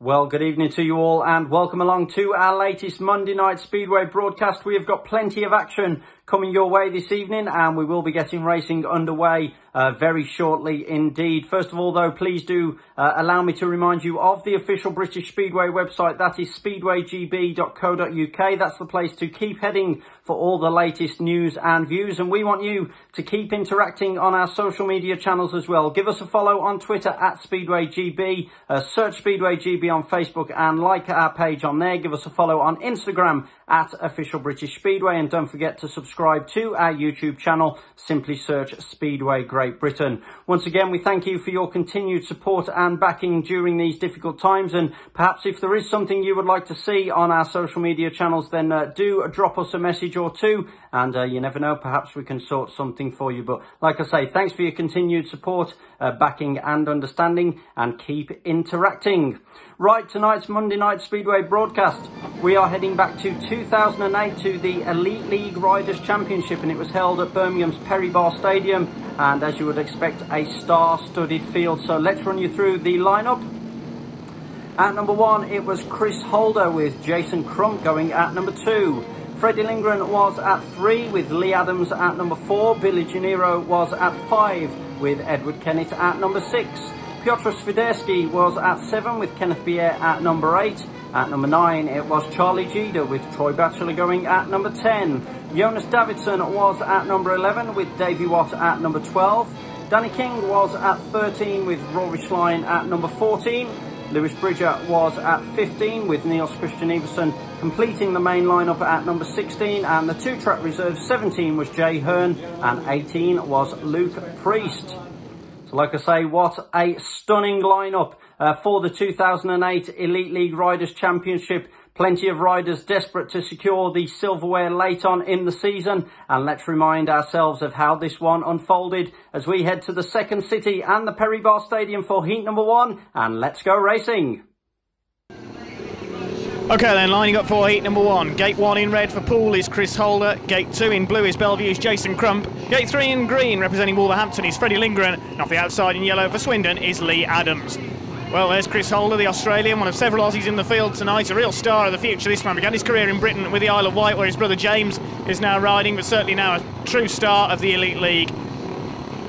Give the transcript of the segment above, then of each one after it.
Well, good evening to you all and welcome along to our latest Monday Night Speedway broadcast. We have got plenty of action coming your way this evening and we will be getting racing underway uh, very shortly indeed. First of all though, please do uh, allow me to remind you of the official British Speedway website. That is speedwaygb.co.uk. That's the place to keep heading for all the latest news and views and we want you to keep interacting on our social media channels as well. Give us a follow on Twitter at SpeedwayGB, uh, search SpeedwayGB on Facebook and like our page on there. Give us a follow on Instagram at Official British Speedway and don't forget to subscribe subscribe to our YouTube channel. Simply search Speedway Great Britain. Once again, we thank you for your continued support and backing during these difficult times. And perhaps if there is something you would like to see on our social media channels, then uh, do drop us a message or two. And uh, you never know, perhaps we can sort something for you. But like I say, thanks for your continued support, uh, backing and understanding and keep interacting. Right, tonight's Monday Night Speedway broadcast, we are heading back to 2008 to the Elite League Riders Championship and it was held at Birmingham's Perry Barr Stadium and as you would expect a star-studded field. So let's run you through the lineup. At number one, it was Chris Holder with Jason Crump going at number two. Freddie Lindgren was at three with Leigh Adams at number four. Billy Janniro was at five with Edward Kennett at number six. Piotr Swiderski was at 7 with Kenneth Bjerre at number 8. At number 9 it was Charlie Gjedde with Troy Batchelor going at number 10. Jonas Davidsson was at number 11 with Davey Watt at number 12. Danny King was at 13 with Rory Schlein at number 14. Lewis Bridger was at 15 with Niels Kristian Iversen completing the main lineup at number 16 and the two track reserve 17 was Jay Herne and 18 was Luke Priest. So like I say, what a stunning lineup uh, for the 2008 Elite League Riders Championship. Plenty of riders desperate to secure the silverware late on in the season. And let's remind ourselves of how this one unfolded as we head to the second city and the Perry Barr Stadium for heat number one. And let's go racing. Okay then, lining up for heat number one. Gate one in red for Poole is Chris Holder. Gate two in blue is Bellevue's Jason Crump. Gate three in green, representing Wolverhampton, is Freddie Lindgren. And off the outside in yellow for Swindon is Leigh Adams. Well, there's Chris Holder, the Australian, one of several Aussies in the field tonight. A real star of the future. This man began his career in Britain with the Isle of Wight, where his brother James is now riding, but certainly now a true star of the Elite League.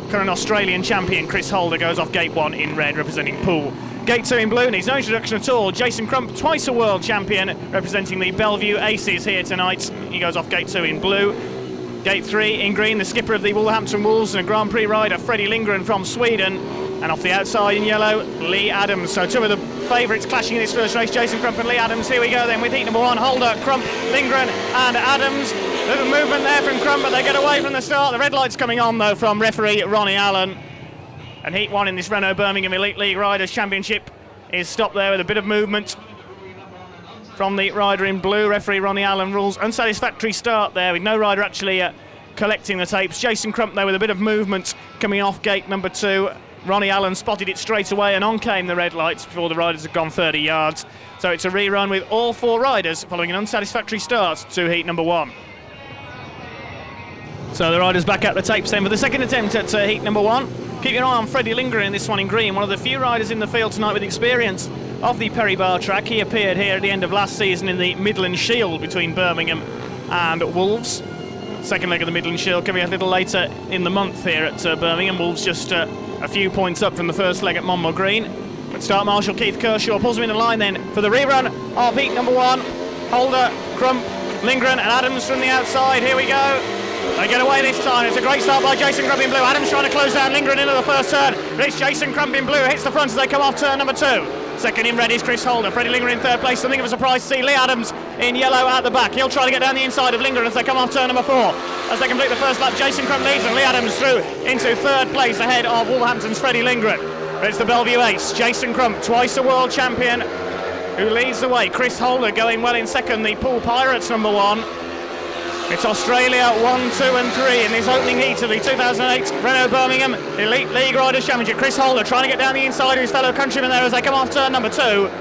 Current Australian champion Chris Holder goes off gate one in red, representing Poole. Gate 2 in blue needs no introduction at all. Jason Crump, twice a world champion, representing the Bellevue Aces here tonight. He goes off gate 2 in blue. Gate 3 in green, the skipper of the Wolverhampton Wolves and a Grand Prix rider, Freddie Lindgren from Sweden. And off the outside in yellow, Leigh Adams. So two of the favourites clashing in this first race, Jason Crump and Leigh Adams. Here we go then with heat number one, Holder, Crump, Lindgren and Adams. Little movement there from Crump, but they get away from the start. The red light's coming on though from referee Ronnie Allen. And heat one in this Renault Birmingham Elite League Riders Championship is stopped there with a bit of movement from the rider in blue. Referee Ronnie Allen rules unsatisfactory start there with no rider actually uh, collecting the tapes. Jason Crump there with a bit of movement coming off gate number two. Ronnie Allen spotted it straight away and on came the red lights before the riders had gone 30 yards. So it's a rerun with all four riders following an unsatisfactory start to heat number one. So the riders back at the tapes then for the second attempt at uh, heat number one. Keep your eye on Freddie Lindgren in this one in green, one of the few riders in the field tonight with experience of the Perry Barr track. He appeared here at the end of last season in the Midland Shield between Birmingham and Wolves. Second leg of the Midland Shield coming a little later in the month here at uh, Birmingham. Wolves just uh, a few points up from the first leg at Monmore Green. But start Marshal Keith Kershaw pulls him in the line then for the rerun of heat number one. Holder, Crump, Lindgren and Adams from the outside. Here we go. They get away this time. It's a great start by Jason Crump in blue. Adams trying to close down Lindgren into the first turn. But it's Jason Crump in blue. Hits the front as they come off turn number two. Second in red is Chris Holder. Freddie Lindgren in third place. Something of a surprise to see Leigh Adams in yellow at the back. He'll try to get down the inside of Lindgren as they come off turn number four. As they complete the first lap, Jason Crump leads and Leigh Adams through into third place ahead of Wolverhampton's Freddie Lindgren. It's the Bellevue ace, Jason Crump, twice a world champion, who leads the way. Chris Holder going well in second, the Poole Pirates number one. It's Australia 1, 2 and 3 in this opening heat of the 2008 Renault Birmingham Elite League Riders Championship. Chris Holder trying to get down the inside of his fellow countrymen there as they come off turn number two.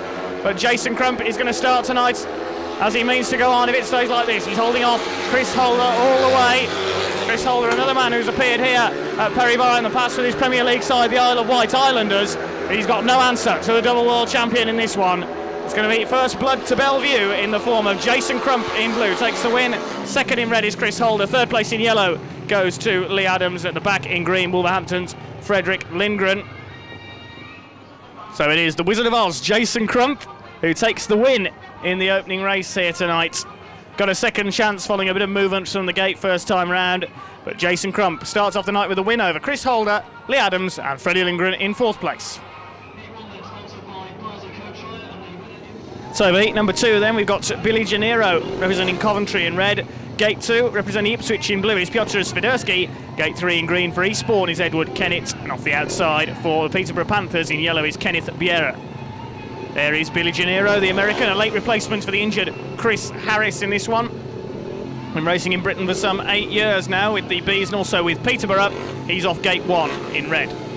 But Jason Crump is going to start tonight as he means to go on if it stays like this. He's holding off Chris Holder all the way. Chris Holder, another man who's appeared here at Perry Barr in the past with his Premier League side, the Isle of Wight Islanders. He's got no answer to the double world champion in this one. It's going to be first blood to Bellevue in the form of Jason Crump in blue. Takes the win. Second in red is Chris Holder. Third place in yellow goes to Leigh Adams at the back in green. Wolverhampton's Fredrik Lindgren. So it is the Wizard of Oz, Jason Crump, who takes the win in the opening race here tonight. Got a second chance following a bit of movement from the gate first time round. But Jason Crump starts off the night with a win over Chris Holder, Leigh Adams, and Freddie Lindgren in fourth place. So heat number two then we've got Billy Janniro representing Coventry in red. Gate two representing Ipswich in blue is Piotr Swiderski. Gate three in green for Eastbourne is Edward Kennett. And off the outside for the Peterborough Panthers in yellow is Kenneth Bjerre. There is Billy Janniro, the American, a late replacement for the injured Chris Harris in this one. Been racing in Britain for some eight years now with the Bees and also with Peterborough. He's off gate one in red.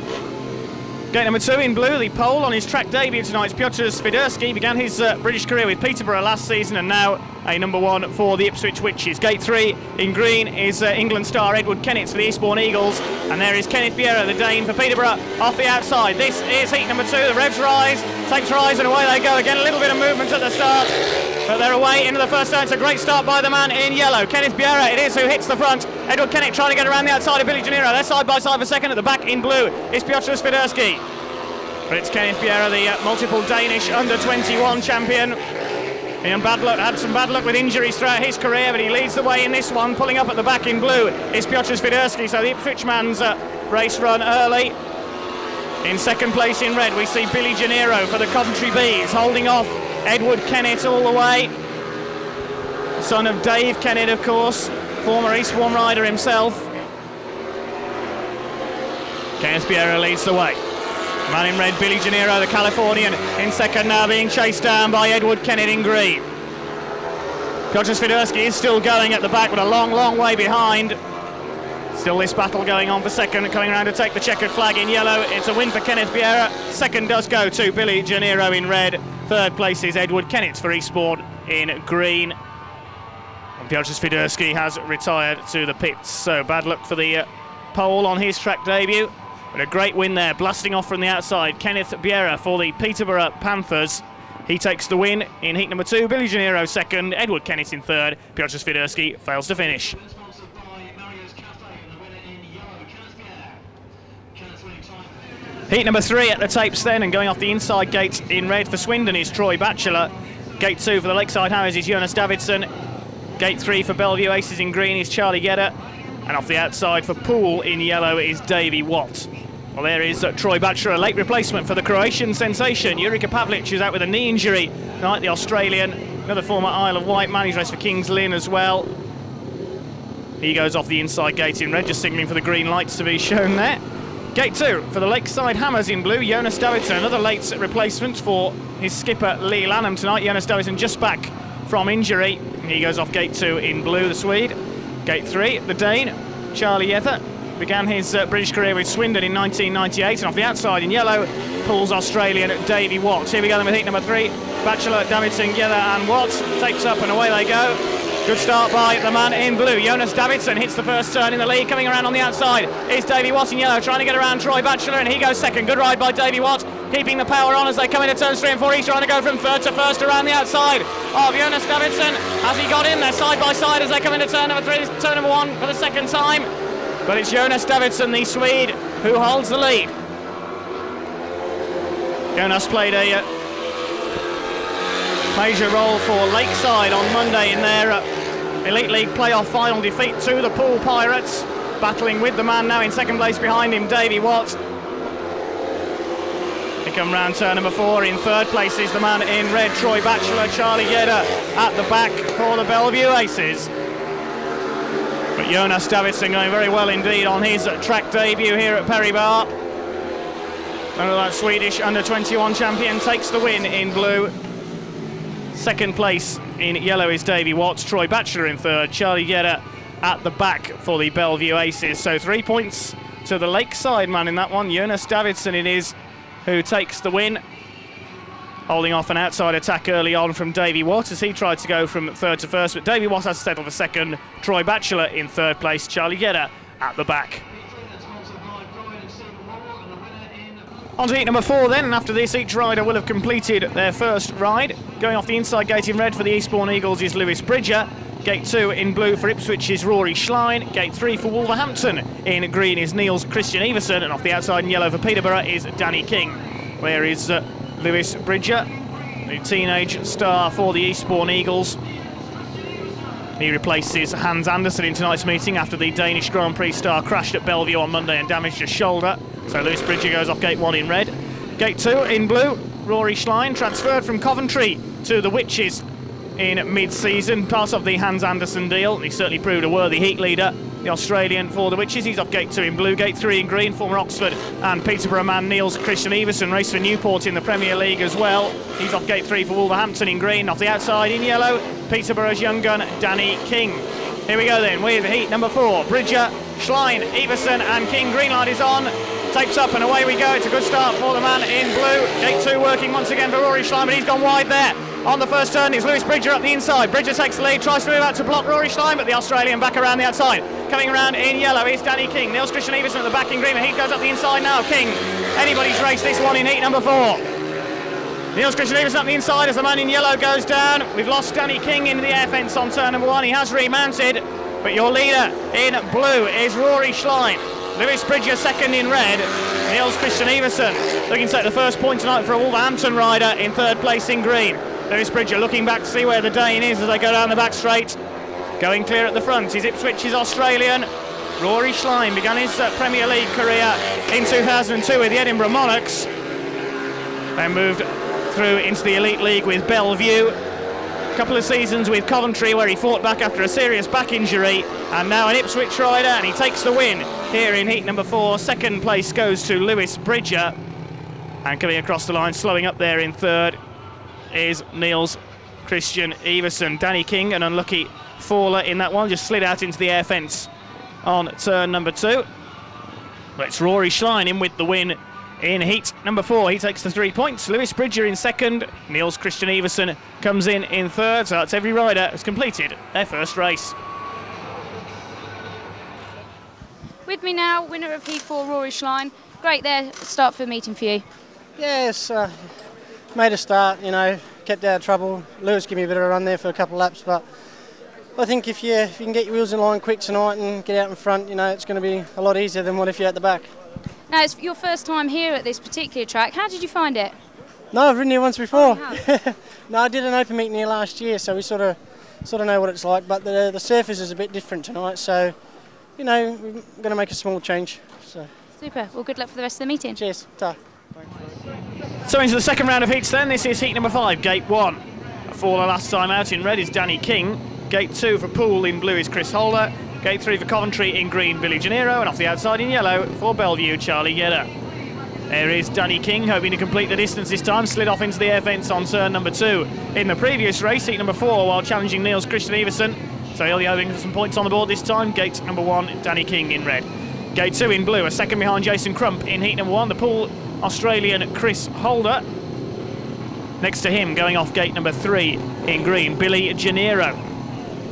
Gate number two in blue, the pole on his track debut tonight. Piotr Swiderski began his uh, British career with Peterborough last season and now a number one for the Ipswich Witches. Gate three in green is uh, England star Edward Kennett for the Eastbourne Eagles. And there is Kenneth Bjerre, the Dane for Peterborough, off the outside. This is heat number two. The revs rise, takes rise, and away they go. Again, a little bit of movement at the start. But they're away into the first turn. It's a great start by the man in yellow. Kenneth Bjerre, it is who hits the front. Edward Kennett trying to get around the outside of Billy Janniro. They're side by side for second. At the back in blue is Piotr Swiderski. But it's Kenneth Bjerre, the uh, multiple Danish under-21 champion. Luck, had some bad luck with injuries throughout his career, but he leads the way in this one. Pulling up at the back in blue is Piotr Swiderski, so the Ipswich man's uh, race run early. In second place in red, we see Billy Janniro for the Coventry Bees, holding off Edward Kennett all the way. Son of Dave Kennett, of course, former Eastbourne rider himself. Bjerre leads the way. Man in red, Billy Janniro, the Californian, in second now, being chased down by Edward Kennett in green. Piotr Swiderski is still going at the back, but a long, long way behind. Still this battle going on for second, coming around to take the checkered flag in yellow. It's a win for Kenneth Bjerre. Second does go to Billy Janniro in red. Third place is Edward Kennett for Eastbourne in green. And Piotr Swiderski has retired to the pits. So bad luck for the uh, pole on his track debut. But a great win there, blasting off from the outside. Kenneth Bjerre for the Peterborough Panthers. He takes the win in heat number two. Billy Janniro second. Edward Kennett in third. Piotr Swiderski fails to finish. Heat number three at the tapes then, and going off the inside gate in red for Swindon is Troy Batchelor. Gate two for the Lakeside Hammers is Jonas Davidsson. Gate three for Bellevue Aces in green is Charlie Gjedde. And off the outside for Poole in yellow is Davey Watt. Well, there is uh, Troy Batchelor, a late replacement for the Croatian sensation. Jurica Pavlic, who's out with a knee injury tonight, the Australian. Another former Isle of Wight man, he's raced for Kings Lynn as well. He goes off the inside gate in red, just signalling for the green lights to be shown there. Gate two for the Lakeside Hammers in blue, Jonas Davidsson, another late replacement for his skipper Leigh Lanham tonight. Jonas Davidsson just back from injury. He goes off gate two in blue, the Swede. Gate three, the Dane, Charlie Gjedde, began his uh, British career with Swindon in 1998, and off the outside in yellow, Poole's Australian Davey Watts. Here we go then with heat number three. Batchelor, Davidsson, Gjedde and Watts. Tapes up and away they go. Good start by the man in blue. Jonas Davidsson hits the first turn in the lead. Coming around on the outside is Davey Watt in yellow, trying to get around Troy Batchelor, and he goes second. Good ride by Davey Watt, keeping the power on as they come into turns three and four. He's trying to go from third to first around the outside of Jonas Davidsson. Has he got in there side by side as they come into turn number three, turn number one for the second time? But it's Jonas Davidsson, the Swede, who holds the lead. Jonas played a uh, major role for Lakeside on Monday in their uh, Elite League playoff final defeat to the Poole Pirates. Battling with the man now in second place behind him, Davey Watt. They come round turn number four. In third place is the man in red, Troy Batchelor, Charlie Gjedde at the back for the Belle Vue Aces. But Jonas Davidsson going very well indeed on his track debut here at Perry Barr. Under that Swedish under-21 champion takes the win in blue. Second place in yellow is Davey Watts, Troy Batchelor in third, Charlie Gjedde at the back for the Bellevue Aces. So three points to the Lakeside man in that one. Jonas Davidsson it is who takes the win holding off an outside attack early on from Davey Watt as he tried to go from third to first, but Davey Watt has settled for second. Troy Batchelor in third place, Charlie Gjedde at the back. On to heat number four then, and after this each rider will have completed their first ride. Going off the inside gate in red for the Eastbourne Eagles is Lewis Bridger. Gate 2 in blue for Ipswich is Rory Schlein. Gate 3 for Wolverhampton in green is Niels Kristian Iversen. And off the outside in yellow for Peterborough is Danny King. Where is uh, Lewis Bridger, the teenage star for the Eastbourne Eagles. He replaces Hans Andersen in tonight's meeting after the Danish Grand Prix star crashed at Bellevue on Monday and damaged his shoulder. So Lewis Bridger goes off gate one in red. Gate two in blue, Rory Schlein transferred from Coventry to the Witches in mid-season, part of the Hans Andersen deal. He certainly proved a worthy heat leader. The Australian for the Witches, he's off gate two in blue, gate three in green, former Oxford and Peterborough man Niels Kristian Iversen, race for Newport in the Premier League as well. He's off gate three for Wolverhampton in green, off the outside in yellow, Peterborough's young gun Danny King. Here we go then with heat number four, Bridger, Schlein, Iversen and King. Green light is on, tapes up and away we go. It's a good start for the man in blue. Gate two working once again for Rory Schlein, but he's gone wide there. On the first turn is Lewis Bridger up the inside. Bridger takes the lead, tries to move out to block Rory Schlein, but the Australian back around the outside. Coming around in yellow is Danny King. Niels Kristian Iversen at the back in green. The he goes up the inside now. King, anybody's race this one in heat number four. Niels Kristian Iversen up the inside as the man in yellow goes down. We've lost Danny King into the air fence on turn number one. He has remounted, but your leader in blue is Rory Schlein. Lewis Bridger second in red. Niels Kristian Iversen looking to take the first point tonight for a Wolverhampton rider in third place in green. Lewis Bridger looking back to see where the Dane is as they go down the back straight. Going clear at the front is Ipswich's Australian. Rory Schlein began his uh, Premier League career in 2002 with the Edinburgh Monarchs. Then moved through into the Elite League with Bellevue. A couple of seasons with Coventry where he fought back after a serious back injury. And now an Ipswich rider and he takes the win here in heat number four. Second place goes to Lewis Bridger. And coming across the line, slowing up there in third, is Niels Kristian Iversen. Danny King, an unlucky faller in that one, just slid out into the air fence on turn number two. But it's Rory Schlein in with the win in heat number four. He takes the three points. Lewis Bridger in second. Niels Kristian Iversen comes in in third. So that's every rider has completed their first race. With me now, winner of Heat 4, Rory Schlein. Great there, start for the meeting for you. Yes, uh, made a start, you know, kept out of trouble. Lewis gave me a bit of a run there for a couple of laps, but I think if you, if you can get your wheels in line quick tonight and get out in front, you know, it's going to be a lot easier than what if you're at the back. Now, it's your first time here at this particular track. How did you find it? No, I've ridden here once before. Oh, no, I did an open meeting here last year, so we sort of sort of know what it's like. But the the surface is a bit different tonight, so you know we're going to make a small change. So Super. Well, good luck for the rest of the meeting. cheers, ta. So into the second round of heats then. This is heat number five, gate one. A faller last time out in red is Danny King. Gate two for Poole in blue is Chris Holder. Gate three for Coventry in green, Billy Janniro. And off the outside in yellow for Bellevue, Charlie Gjedde. There is Danny King hoping to complete the distance this time. Slid off into the air fence on turn number two. In the previous race, heat number four, while challenging Niels Kristian Iversen. So be hoping for some points on the board this time. Gate number one, Danny King in red. Gate two in blue, a second behind Jason Crump in heat number one. The Poole Australian Chris Holder. Next to him, going off gate number three in green, Billy Janniro.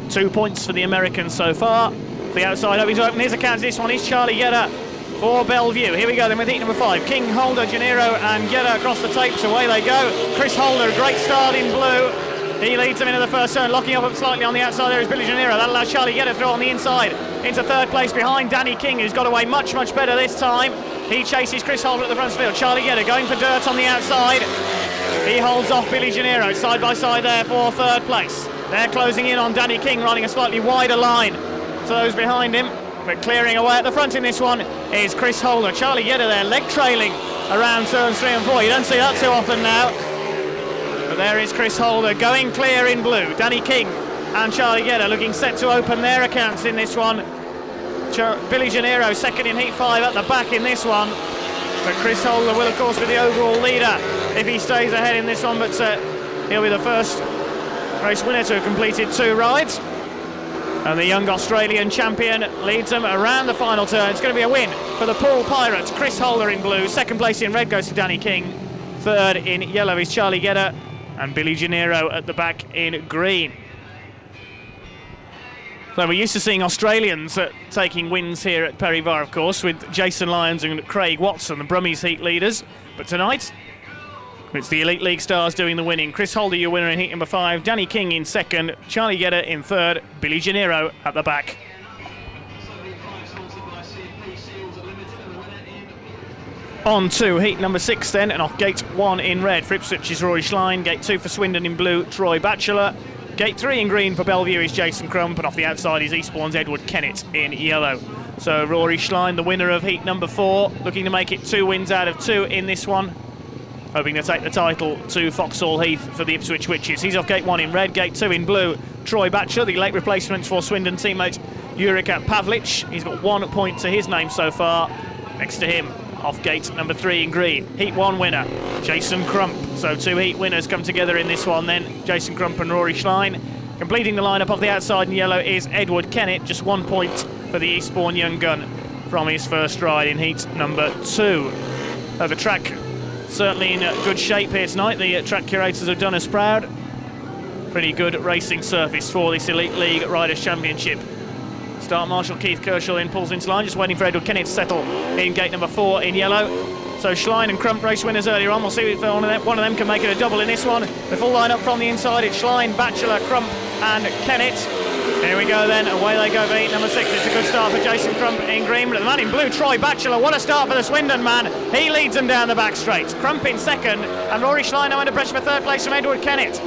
Two points for the American so far. The outside hoping open his account. This one is Charlie Gjedde for Bellevue. Here we go then with heat number five. King, Holder, Janniro and Gjedde across the tapes. Away they go. Chris Holder, great start in blue. He leads them into the first turn, locking up slightly on the outside. There is Billy Janniro. That allows Charlie Gjedde through on the inside into third place behind Danny King, who's got away much, much better this time. He chases Chris Holder at the front of the field. Charlie Gjedde going for dirt on the outside. He holds off Billy Janniro side by side there for third place. They're closing in on Danny King, running a slightly wider line to those behind him. But clearing away at the front in this one is Chris Holder. Charlie Gjedde there, leg trailing around turns three and four. You don't see that too often now. There is Chris Holder going clear in blue. Danny King and Charlie Gjedde looking set to open their accounts in this one. Billy Janniro second in heat five at the back in this one. But Chris Holder will, of course, be the overall leader if he stays ahead in this one. But uh, he'll be the first race winner to have completed two rides. And the young Australian champion leads them around the final turn. It's going to be a win for the Poole Pirates. Chris Holder in blue. Second place in red goes to Danny King. Third in yellow is Charlie Gjedde, and Billy Janniro at the back in green. So we're used to seeing Australians uh, taking wins here at Perry Barr, of course, with Jason Lyons and Craig Watson, the Brummies heat leaders. But tonight, it's the Elite League stars doing the winning. Chris Holder, your winner in heat number five. Danny King in second. Charlie Gjedde in third. Billy Janniro at the back. On to heat number six then, and off gate one in red for Ipswich is Rory Schlein. Gate two for Swindon in blue, Troy Batchelor. Gate three in green for Bellevue is Jason Crump, and off the outside is Eastbourne's Edward Kennett in yellow. So Rory Schlein, the winner of heat number four, looking to make it two wins out of two in this one. Hoping to take the title to Foxhall Heath for the Ipswich Witches. He's off gate one in red, gate two in blue. Troy Batcher, the late replacement for Swindon teammate Jurica Pavlic. He's got one point to his name so far. Next to him, off gate number three in green. Heat one winner, Jason Crump. So two heat winners come together in this one then. Jason Crump and Rory Schlein. Completing the lineup off the outside in yellow is Edward Kennett. Just one point for the Eastbourne young gun from his first ride in heat number two. Uh, the track certainly in good shape here tonight. The uh, track curators have done us proud. Pretty good racing surface for this Elite League Riders Championship. Start Marshal Keith Kershaw in pulls into line, just waiting for Edward Kennett to settle in gate number four in yellow. So Schlein and Crump race winners earlier on. We'll see if one of them, one of them can make it a double in this one. The full line up from the inside. It's Schlein, Batchelor, Crump and Kennett. Here we go then, away they go for heat number six. It's a good start for Jason Crump in green, but the man in blue, Troy Batchelor, what a start for the Swindon man. He leads them down the back straight. Crump in second, and Rory Schlein now under pressure for third place from Edward Kennett.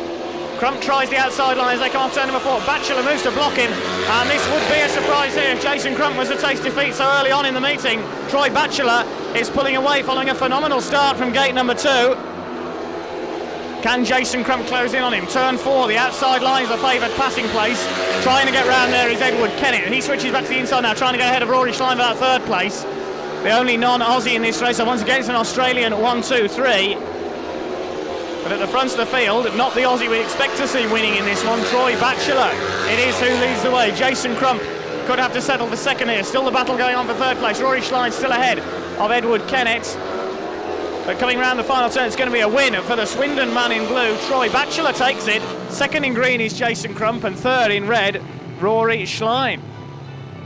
Crump tries the outside line as they come off turn number four. Batchelor moves to block him, and this would be a surprise here if Jason Crump was to taste defeat so early on in the meeting. Troy Batchelor is pulling away following a phenomenal start from gate number two. Can Jason Crump close in on him? Turn four, the outside line is the favoured passing place. Trying to get round there is Edward Kennett. And he switches back to the inside now, trying to get ahead of Rory Schlein for that third place. The only non-Aussie in this race, so once again it's an Australian one, two, three. But at the front of the field, not the Aussie we expect to see winning in this one, Troy Batchelor. It is who leads the way. Jason Crump could have to settle for second here. Still the battle going on for third place. Rory Schlein still ahead of Edward Kennett. But coming round the final turn, it's going to be a win for the Swindon man in blue. Troy Batchelor takes it. Second in green is Jason Crump, and third in red, Rory Schlein.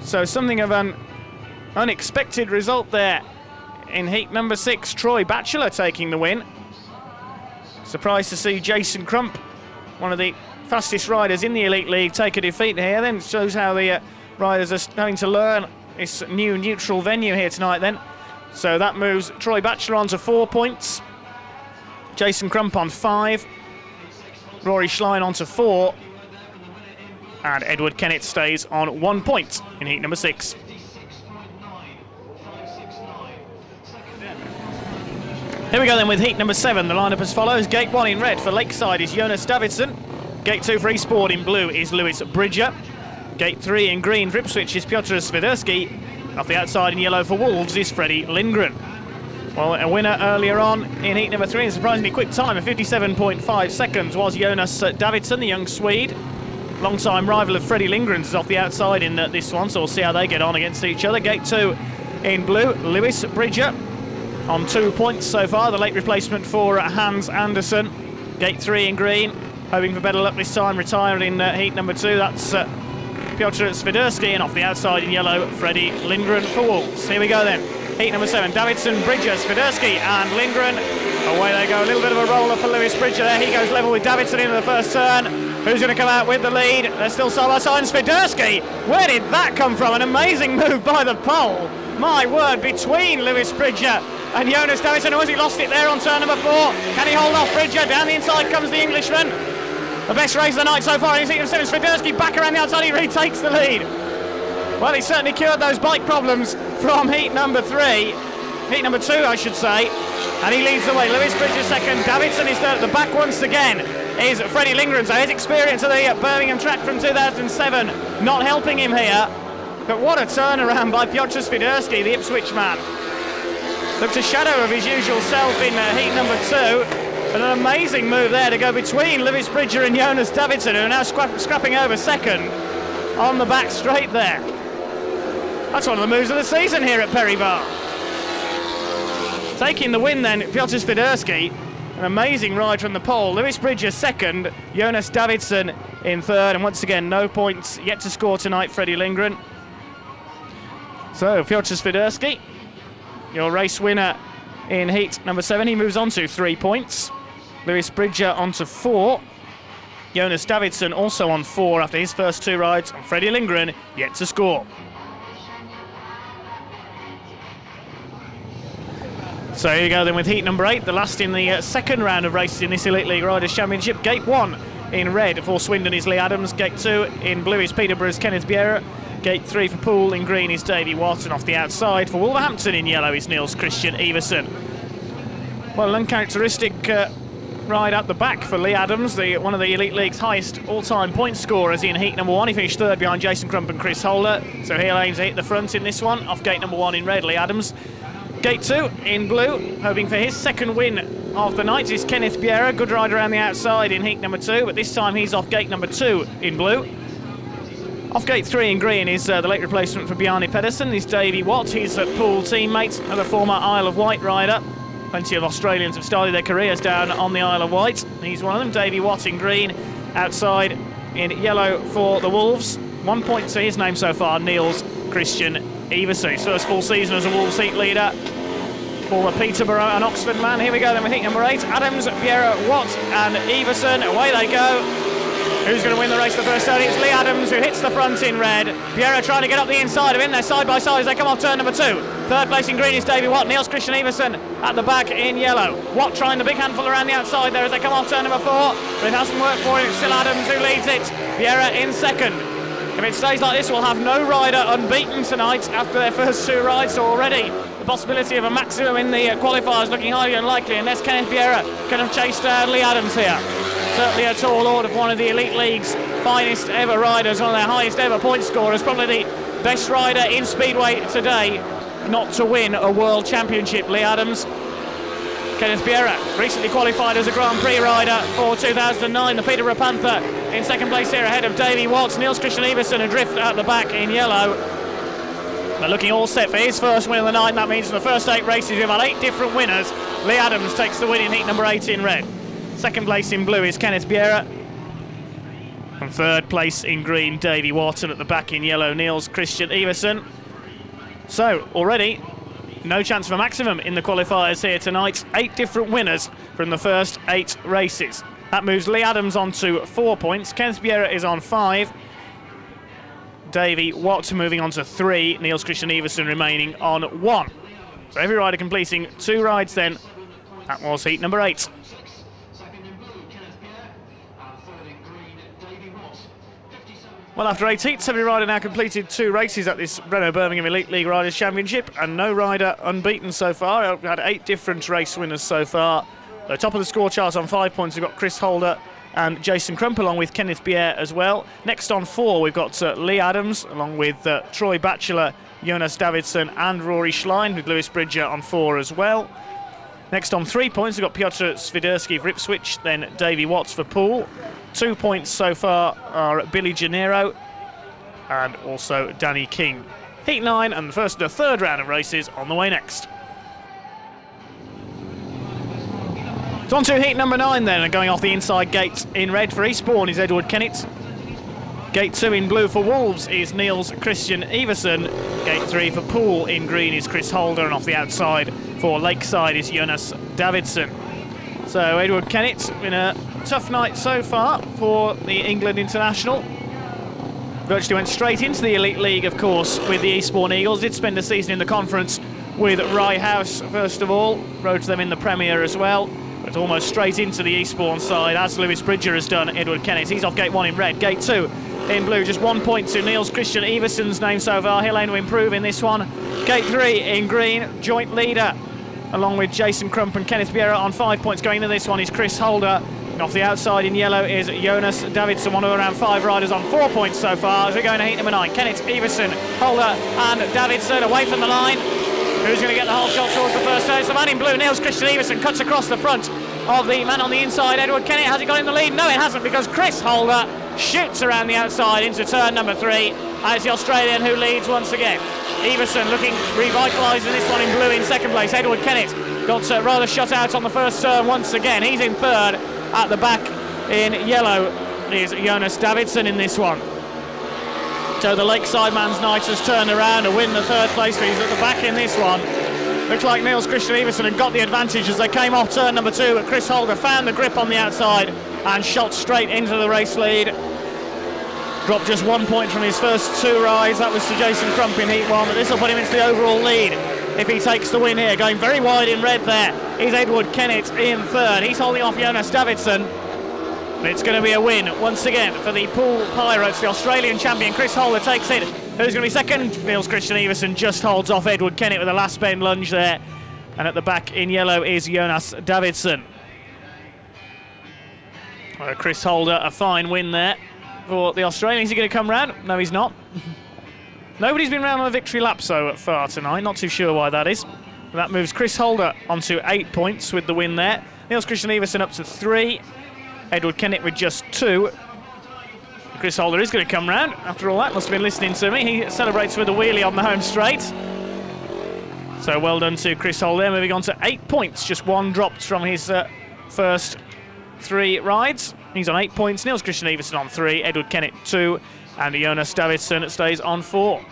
So something of an unexpected result there in heat number six. Troy Batchelor taking the win. Surprised to see Jason Crump, one of the fastest riders in the Elite League, take a defeat here. Then shows how the uh, riders are having to learn this new neutral venue here tonight. Then, so that moves Troy Batchelor on to four points, Jason Crump on five, Rory Schlein on to four, and Edward Kennett stays on one point in heat number six. Here we go then with heat number seven. The lineup as follows. Gate one in red for Lakeside is Jonas Davidsson. Gate two for Eastbourne in blue is Lewis Bridger. Gate three in green for Ipswich is Piotr Swiderski. Off the outside in yellow for Wolves is Freddie Lindgren. Well, a winner earlier on in heat number three in surprisingly quick time of 57.5 seconds was Jonas Davidsson, the young Swede. Long-time rival of Freddie Lindgren's is off the outside in this one, so we'll see how they get on against each other. Gate two in blue, Lewis Bridger on two points so far, the late replacement for Hans Andersen. Gate three in green, hoping for better luck this time, retiring in uh, heat number two. That's uh, Piotr Swiderski, and off the outside in yellow, Freddie Lindgren for Wolves. Here we go then. Heat number seven, Davidsson, Bridger, Swiderski, and Lindgren. Away they go. A little bit of a roller for Lewis Bridger there. He goes level with Davidsson into the first turn. Who's going to come out with the lead? They're still side by side. Swiderski, where did that come from? An amazing move by the pole. My word, between Lewis Bridger and Jonas Davidsson, who has he lost it there on turn number four? Can he hold off Bridger? Down the inside comes the Englishman. The best race of the night so far. He's eating seven. Swiderski back around the outside. He retakes the lead. Well, he certainly cured those bike problems from heat number three. Heat number two, I should say. And he leads the way. Lewis Bridger second. Davidsson is third. The back once again is Freddie Lindgren. So his experience of the Birmingham track from 2007 not helping him here. But what a turnaround by Piotr Swiderski, the Ipswich man. Looked a shadow of his usual self in uh, heat number two. But an amazing move there to go between Lewis Bridger and Jonas Davidsson, who are now scra scrapping over second on the back straight there. That's one of the moves of the season here at Perry Barr. Taking the win then, Piotr Swiderski. An amazing ride from the pole. Lewis Bridger second, Jonas Davidsson in third, and once again, no points yet to score tonight, Freddie Lindgren. So, Piotr Swiderski, your race winner in heat number seven, he moves on to three points. Lewis Bridger on to four. Jonas Davidsson also on four after his first two rides, and Freddie Lindgren yet to score. So here you go then with heat number eight, the last in the uh, second round of races in this Elite League Riders Championship. Gate one in red for Swindon is Leigh Adams. Gate two in blue is Peterborough's Kenneth Bjerre. Gate three for Poole in green is Davy Watson. Off the outside for Wolverhampton in yellow is Niels Kristian Iversen. Well, an uncharacteristic uh, ride at the back for Leigh Adams, the one of the Elite League's highest all-time point scorers in heat number one. He finished third behind Jason Crump and Chris Holder. So he'll aim to hit the front in this one. Off gate number one in red, Leigh Adams. Gate two in blue, hoping for his second win of the night is Kenneth Bjerre, good rider around the outside in heat number two, but this time he's off gate number two in blue. Off gate three in green is uh, the late replacement for Bjarne Pedersen, He's Davey Watt. He's a Poole teammate and a former Isle of Wight rider. Plenty of Australians have started their careers down on the Isle of Wight. He's one of them, Davey Watt in green, outside in yellow for the Wolves. One point to his name so far, Niels Kristian Iversen. His first full season as a Wolves heat leader. Former Peterborough and Oxford man. Here we go then with heat number eight. Adams, Bjerre, Watt and Iversen. Away they go. Who's going to win the race the first turn? It's Leigh Adams who hits the front in red. Bjerre trying to get up the inside of him. They're side by side as they come off turn number two. Third place in green is Davey Watt. Niels Kristian Iversen at the back in yellow. Watt trying the big handful around the outside there as they come off turn number four. But it hasn't worked for him. It's still Adams who leads it. Bjerre in second. If it stays like this, we'll have no rider unbeaten tonight after their first two rides. Already the possibility of a maximum in the uh, qualifiers looking highly unlikely unless Kenneth Bjerre can have chased down Leigh Adams here. Certainly a tall order of one of the Elite League's finest ever riders, one of their highest ever point scorers, probably the best rider in Speedway today not to win a World Championship, Leigh Adams. Kenneth Bjerre, recently qualified as a Grand Prix rider for 2009, the Peterborough Panther in second place here ahead of Davey Watts, Niels Kristian Iversen adrift at the back in yellow. They're looking all set for his first win of the night, and that means in the first eight races we've had eight different winners. Leigh Adams takes the win in heat number eight in red. Second place in blue is Kenneth Bjerre. And third place in green, Davey Watson at the back in yellow, Niels Kristian Iversen. So, already, no chance for maximum in the qualifiers here tonight. Eight different winners from the first eight races. That moves Leigh Adams on to four points. Kenneth Bjerre is on five. Davey Watt moving on to three. Niels Kristian Iversen remaining on one. So every rider completing two rides then. That was heat number eight. Well, after eight heats, every rider now completed two races at this Renault Birmingham Elite League Riders Championship, and no rider unbeaten so far. We've had eight different race winners so far. The top of the score chart on five points, we've got Chris Holder and Jason Crump, along with Kenneth Bjerre as well. Next on four, we've got uh, Leigh Adams, along with uh, Troy Batchelor, Jonas Davidsson, and Rory Schlein, with Lewis Bridger on four as well. Next on three points, we've got Piotr Swiderski for Ipswich, then Davey Watts for Poole. Two points so far are Billy Janniro and also Danny King. Heat 9 and the first and the third round of races on the way next. So on to heat number 9 then, and going off the inside gate in red for Eastbourne is Edward Kennett. Gate 2 in blue for Wolves is Niels Kristian Iversen. Gate 3 for Poole in green is Chris Holder, and off the outside for Lakeside is Jonas Davidsson. So Edward Kennett in a tough night so far for the England international. Virtually went straight into the Elite League, of course, with the Eastbourne Eagles. Did spend a season in the conference with Rye House, first of all. Rode to them in the Premier as well. But almost straight into the Eastbourne side, as Lewis Bridger has done, Edward Kennett. He's off gate one in red. Gate two in blue, just one point to Niels Kristian Iversen's name so far. He'll aim to improve in this one. Gate three in green, joint leader, along with Jason Crump and Kenneth Bjerre on five points. Going into this one is Chris Holder. Off the outside in yellow is Jonas Davidsson, one of around five riders on four points so far as we're going to heat number nine. Kennett Iversen, Holder and Davidsson away from the line. Who's going to get the whole shot towards the first stage? The man in blue, Niels Kristian Iversen, cuts across the front of the man on the inside, Edward Kennett. Has he got in the lead? No, it hasn't because Chris Holder shoots around the outside into turn number three. As the Australian who leads once again. Iversen looking revitalised in this one in blue in second place. Edward Kennett got uh, rather shut out on the first turn once again. He's in third. At the back in yellow is Jonas Davidsson in this one. So the Lakeside man's night has turned around to win the third place, but he's at the back in this one. Looks like Niels Kristian Iversen had got the advantage as they came off turn number two, but Chris Holder found the grip on the outside and shot straight into the race lead. Dropped just one point from his first two rides. That was to Jason Crump in heat one, but this will put him into the overall lead if he takes the win here. Going very wide in red there is Edward Kennett in third. He's holding off Jonas Davidsson. It's going to be a win once again for the Poole Pirates. The Australian champion Chris Holder takes it. Who's going to be second? Niels Kristian Iversen just holds off Edward Kennett with a last bend lunge there. And at the back in yellow is Jonas Davidsson. Uh, Chris Holder, a fine win there for the Australian. Is he going to come round? No, he's not. Nobody's been round on a victory lap so far tonight. Not too sure why that is. That moves Chris Holder onto eight points with the win there. Niels Kristian Iversen up to three. Edward Kennett with just two. Chris Holder is going to come round. After all that, must have been listening to me. He celebrates with a wheelie on the home straight. So well done to Chris Holder. Moving on to eight points. Just one dropped from his uh, first three rides. He's on eight points. Niels Kristian Iversen on three. Edward Kennett two. And Jonas Davidsson stays on four.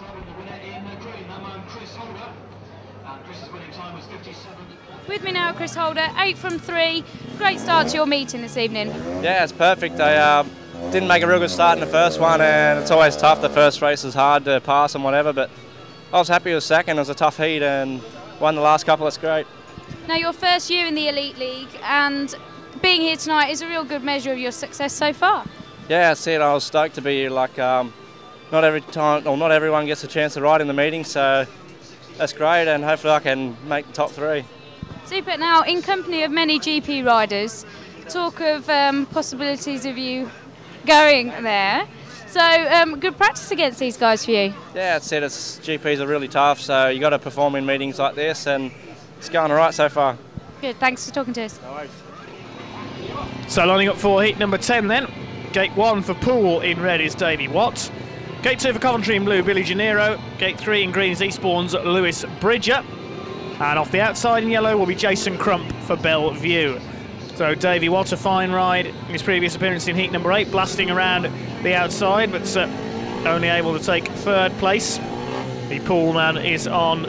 With me now, Chris Holder, eight from three. Great start to your meeting this evening. Yeah, it's perfect. I uh, didn't make a real good start in the first one, and it's always tough. The first race is hard to pass and whatever, but I was happy with second. It was a tough heat and won the last couple. It's great. Now, your first year in the Elite League, and being here tonight is a real good measure of your success so far. Yeah, I said I was stoked to be here. Like, um, not every time, or not everyone gets a chance to ride in the meeting, so that's great, and hopefully I can make the top three. Super. Now, in company of many GP riders, talk of um, possibilities of you going there. So, um, good practice against these guys for you. Yeah, I said it's GPs are really tough, so you got to perform in meetings like this, and it's going all right so far. Good. Thanks for talking to us. No worries. So lining up for heat number 10 then. Gate 1 for Poole in red is Davey Watt. Gate 2 for Coventry in blue, Billy Janniro. Gate 3 in green is Eastbourne's Lewis Bridger. And off the outside in yellow will be Jason Crump for Bellevue. So Davey Watt, a fine ride in his previous appearance in heat number 8, blasting around the outside, but uh, only able to take third place. The Poole man is on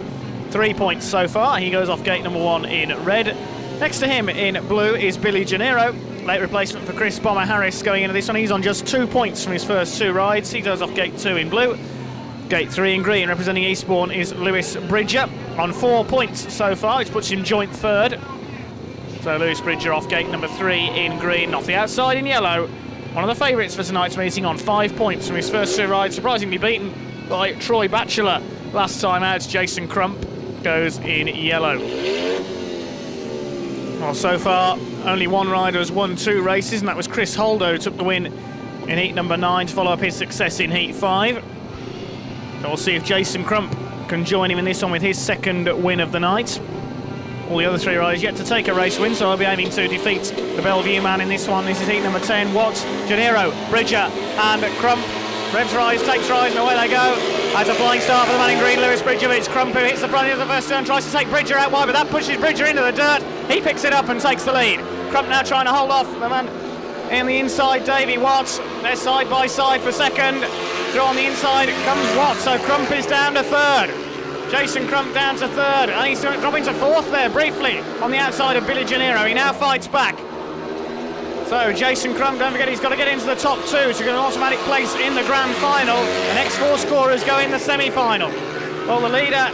three points so far. He goes off gate number 1 in red. Next to him in blue is Billy Janniro. Late replacement for Chris Bomber Harris going into this one. He's on just two points from his first two rides. He goes off gate two in blue. Gate three in green, representing Eastbourne, is Lewis Bridger on four points so far, which puts him joint third. So Lewis Bridger off gate number three in green, off the outside in yellow. One of the favourites for tonight's meeting on five points from his first two rides, surprisingly beaten by Troy Batchelor. Last time out, Jason Crump goes in yellow. Well, so far, only one rider has won two races, and that was Chris Holder, who took the win in heat number nine to follow up his success in heat five. We'll see if Jason Crump can join him in this one with his second win of the night. All the other three riders yet to take a race win, so I'll be aiming to defeat the Bellevue man in this one. This is heat number 10. Watts, Janniro, Bridger, and Crump. Revs rise, takes rise, and away they go. As a flying start for the man in green, Lewis Bridger. It's Crump who hits the front of the first turn, tries to take Bridger out wide, but that pushes Bridger into the dirt. He picks it up and takes the lead. Crump now trying to hold off the man in the inside, Davey Watts. They're side by side for second. Through on the inside comes Watts, so Crump is down to third. Jason Crump down to third, and he's dropping to fourth there briefly on the outside of Billy Janniro. He now fights back. So Jason Crump, don't forget he's got to get into the top two to get an automatic place in the grand final. And X4 scorers go in the semi-final. Well, the leader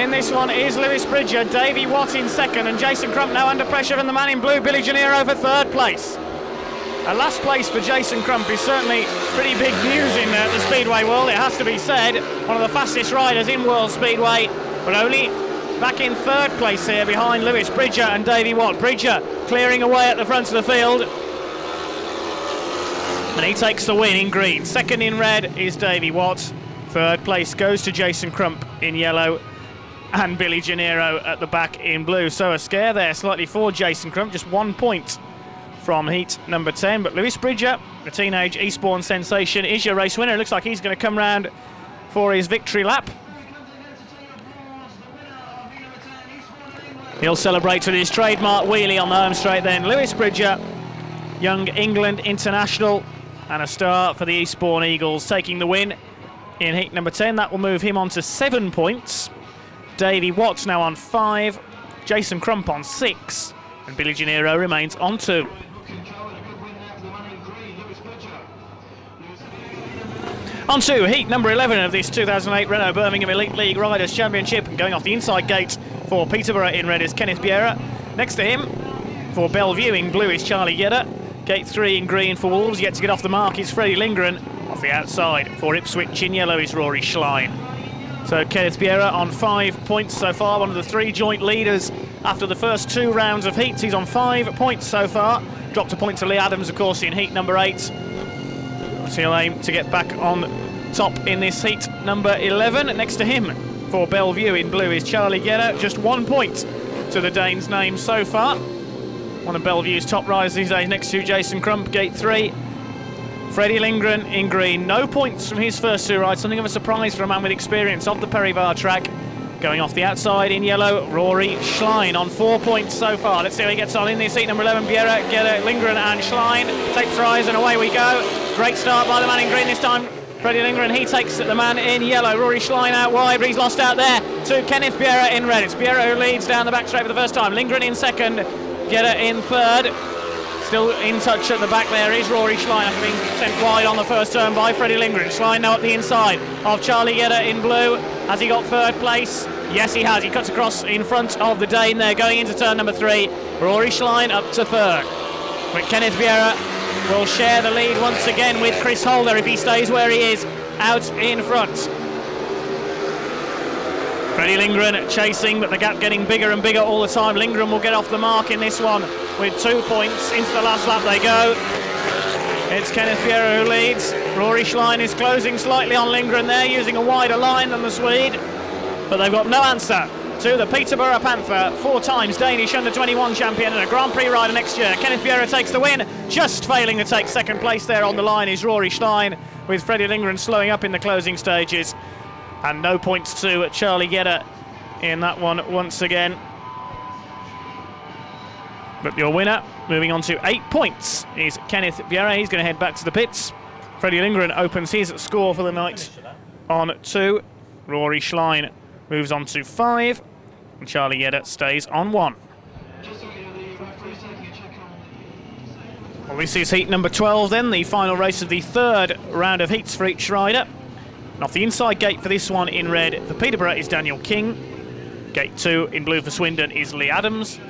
in this one is Lewis Bridger, Davey Watt in second, and Jason Crump now under pressure from the man in blue, Billy Janniro for third place. A last place for Jason Crump is certainly pretty big news in uh, the Speedway world, it has to be said. One of the fastest riders in World Speedway, but only back in third place here behind Lewis Bridger and Davey Watt. Bridger clearing away at the front of the field. And he takes the win in green. Second in red is Davey Watt. Third place goes to Jason Crump in yellow and Billy Janniro at the back in blue. So a scare there slightly for Jason Crump, just one point from heat number 10. But Lewis Bridger, the teenage Eastbourne sensation, is your race winner. It looks like he's going to come round for his victory lap. He'll celebrate with his trademark wheelie on the home straight then. Lewis Bridger, young England international and a star for the Eastbourne Eagles, taking the win in heat number 10. That will move him on to seven points. Davey Watts now on five, Jason Crump on six, and Billy Janniro remains on two. On to heat number 11 of this 2008 Renault Birmingham Elite League Riders Championship. Going off the inside gate for Peterborough in red is Kenneth Bjerre. Next to him for Belle Vue in blue is Charlie Gjedde. Gate 3 in green for Wolves. Yet to get off the mark is Freddie Lindgren. Off the outside for Ipswich in yellow is Rory Schlein. So Kenneth Bjerre on five points so far, one of the three joint leaders after the first two rounds of heats. He's on five points so far. Dropped a point to Leigh Adams, of course, in heat number eight. He'll aim to get back on top in this heat number 11. Next to him for Belle Vue in blue is Charlie Gjedde. Just one point to the Dane's name so far. One of Belle Vue's top riders these days next to Jason Crump, gate three. Freddie Lindgren in green. No points from his first two rides. Something of a surprise for a man with experience of the Perry Barr track. Going off the outside in yellow, Rory Schlein on four points so far. Let's see how he gets on in this seat number 11. Bjerre, Gjedde, Lindgren and Schlein take tries and away we go. Great start by the man in green this time. Freddie Lindgren, he takes the man in yellow. Rory Schlein out wide, but he's lost out there to Kenneth Bjerre in red. It's Bjerre who leads down the back straight for the first time. Lindgren in second, Gjedde in third. Still in touch at the back there is Rory Schlein after being sent wide on the first turn by Freddie Lindgren. Schlein now at the inside of Charlie Gjedde in blue. Has he got third place? Yes, he has. He cuts across in front of the Dane there, going into turn number three. Rory Schlein up to third. But Kenneth Bjerre will share the lead once again with Chris Holder if he stays where he is out in front. Freddie Lindgren chasing, but the gap getting bigger and bigger all the time. Lindgren will get off the mark in this one with two points. Into the last lap they go. It's Kenneth Bjerre who leads. Rory Schlein is closing slightly on Lindgren there, using a wider line than the Swede. But they've got no answer to the Peterborough Panther, four times Danish under 21 champion and a Grand Prix rider next year. Kenneth Bjerre takes the win, just failing to take second place there on the line is Rory Schlein, with Freddie Lindgren slowing up in the closing stages. And no points to Charlie Gjedde in that one once again. But your winner, moving on to eight points, is Kenneth Bjerre. He's going to head back to the pits. Freddie Lindgren opens his score for the night on two. Rory Schlein moves on to five. And Charlie Gjedde stays on one. Well, this is heat number 12 then, the final race of the third round of heats for each rider. And off the inside gate for this one in red for Peterborough is Daniel King. Gate 2 in blue for Swindon is Leigh Adams.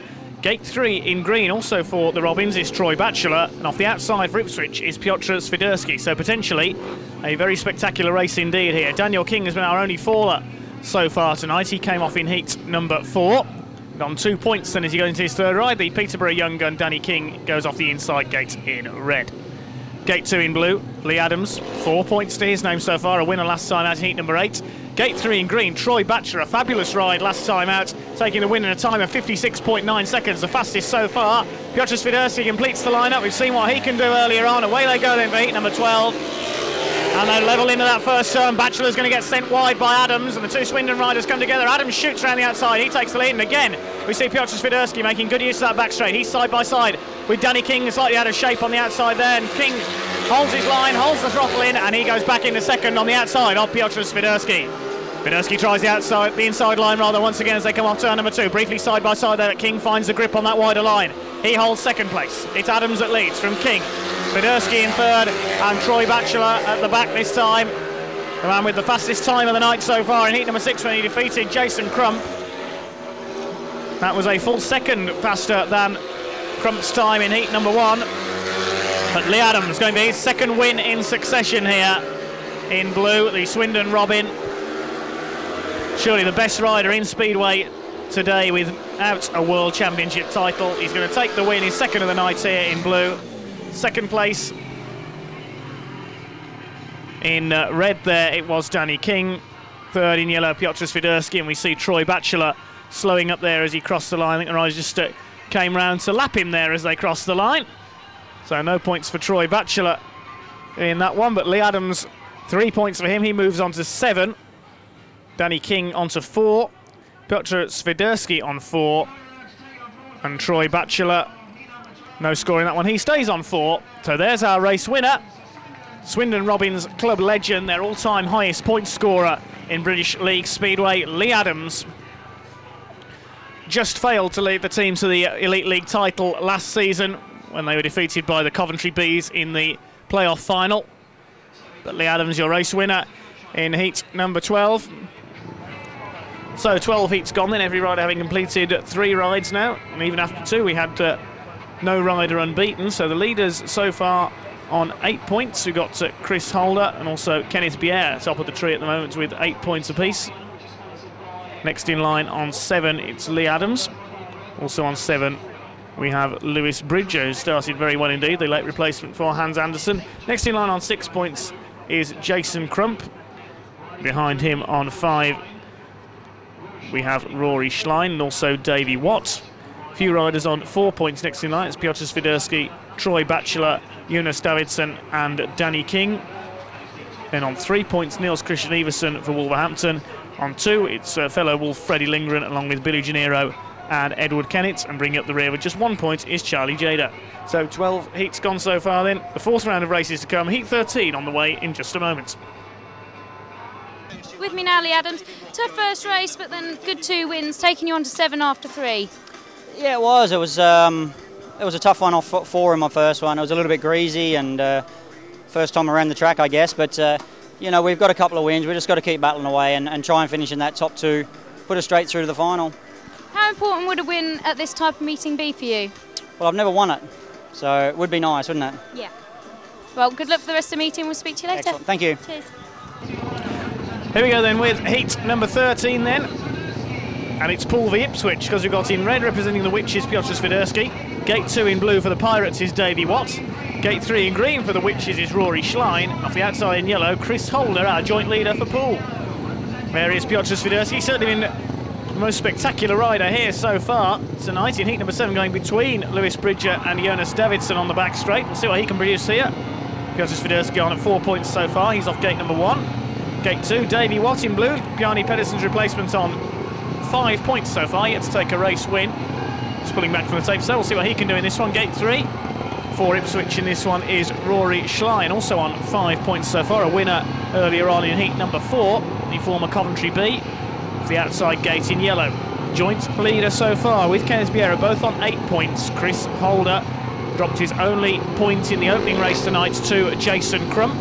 Gate 3 in green also for the Robins is Troy Batchelor. And off the outside for Ipswich is Piotr Swiderski. So potentially a very spectacular race indeed here. Daniel King has been our only faller so far tonight. He came off in heat number four. On two points then as he goes into his third ride. The Peterborough young gun Danny King goes off the inside gate in red. Gate 2 in blue, Leigh Adams, four points to his name so far, a winner last time out in heat number 8. Gate 3 in green, Troy Batcher, a fabulous ride last time out, taking the win in a time of 56.9 seconds, the fastest so far. Piotr Swiderski completes the lineup, we've seen what he can do earlier on. Away they go then for heat number 12. And they level into that first turn. Batchelor's going to get sent wide by Adams, and the two Swindon riders come together. Adams shoots around the outside. He takes the lead, and again, we see Piotr Swiderski making good use of that back straight. He's side by side with Danny King, slightly out of shape on the outside there, and King holds his line, holds the throttle in, and he goes back into second on the outside of Piotr Swiderski. Swiderski tries the outside, the inside line rather once again as they come off turn number two. Briefly side by side there, King finds the grip on that wider line. He holds second place. It's Adams that leads from King. Swiderski in third and Troy Batchelor at the back this time. The man with the fastest time of the night so far in heat number six when he defeated Jason Crump. That was a full second faster than Crump's time in heat number one. But Leigh Adams going to be his second win in succession here in blue, the Swindon Robin. Surely the best rider in Speedway today without a World Championship title. He's going to take the win, his second of the night here in blue. Second place in uh, red there, it was Danny King. Third in yellow, Piotr Swiderski, and we see Troy Batchelor slowing up there as he crossed the line. I think the riders just uh, came round to lap him there as they crossed the line. So no points for Troy Batchelor in that one, but Leigh Adams, three points for him. He moves on to seven. Danny King on to four. Piotr Swiderski on four. And Troy Batchelor, no scoring that one. He stays on four. So there's our race winner. Swindon Robins club legend, their all time highest point scorer in British League Speedway, Leigh Adams. Just failed to lead the team to the Elite League title last season when they were defeated by the Coventry Bees in the playoff final. But Leigh Adams, your race winner in heat number 12. So 12 heats gone then, every rider having completed three rides now. And even after two, we had uh, no rider unbeaten. So the leaders so far on eight points. We've got uh, Chris Holder and also Kenneth Bjerre top of the tree at the moment with eight points apiece. Next in line on seven, it's Leigh Adams. Also on seven, we have Lewis Bridger, who started very well indeed, the late replacement for Hans Andersen. Next in line on six points is Jason Crump. Behind him on five, we have Rory Schlein and also Davey Watt. Few riders on four points next in line. It's Piotr Swiderski, Troy Batchelor, Jonas Davidsson, and Danny King. Then on three points, Niels Kristian Iversen for Wolverhampton. On two, it's uh, fellow Wolf Freddie Lindgren along with Billy Janniro and Edward Kennett. And bringing up the rear with just one point is Charlie Gjedde. So 12 heats gone so far then. The fourth round of races to come. Heat 13 on the way in just a moment. With me now, Leigh Adams. Tough first race, but then good two wins, taking you on to seven after three. Yeah, it was. It was. Um, it was a tough one off four in my first one. It was a little bit greasy and uh, first time around the track, I guess. But uh, you know, we've got a couple of wins. We just got to keep battling away and, and try and finish in that top two, put us straight through to the final. How important would a win at this type of meeting be for you? Well, I've never won it, so it would be nice, wouldn't it? Yeah. Well, good luck for the rest of the meeting. We'll speak to you later. Excellent. Thank you. Cheers. Here we go then with heat number 13 then. And it's Poole v Ipswich because we've got in red representing the Witches Piotr Swiderski. Gate 2 in blue for the Pirates is Davey Watt. Gate 3 in green for the Witches is Rory Schlein. Off the outside in yellow, Chris Holder, our joint leader for Poole. There is Piotr Swiderski, certainly been the most spectacular rider here so far tonight in heat number 7 going between Lewis Bridger and Jonas Davidsson on the back straight. We'll see what he can produce here. Piotr Swiderski on at 4 points so far, he's off gate number 1. Gate 2, Davey Watt in blue, Bjarne Pedersen's replacement on five points so far, yet to take a race win. Just pulling back from the tape, so we'll see what he can do in this one. Gate 3, for Ipswich in this one is Rory Schlein, also on five points so far, a winner earlier on in heat number 4, the former Coventry B, the outside gate in yellow. Joint leader so far with Kenneth Bjerre, both on eight points. Chris Holder dropped his only point in the opening race tonight to Jason Crump.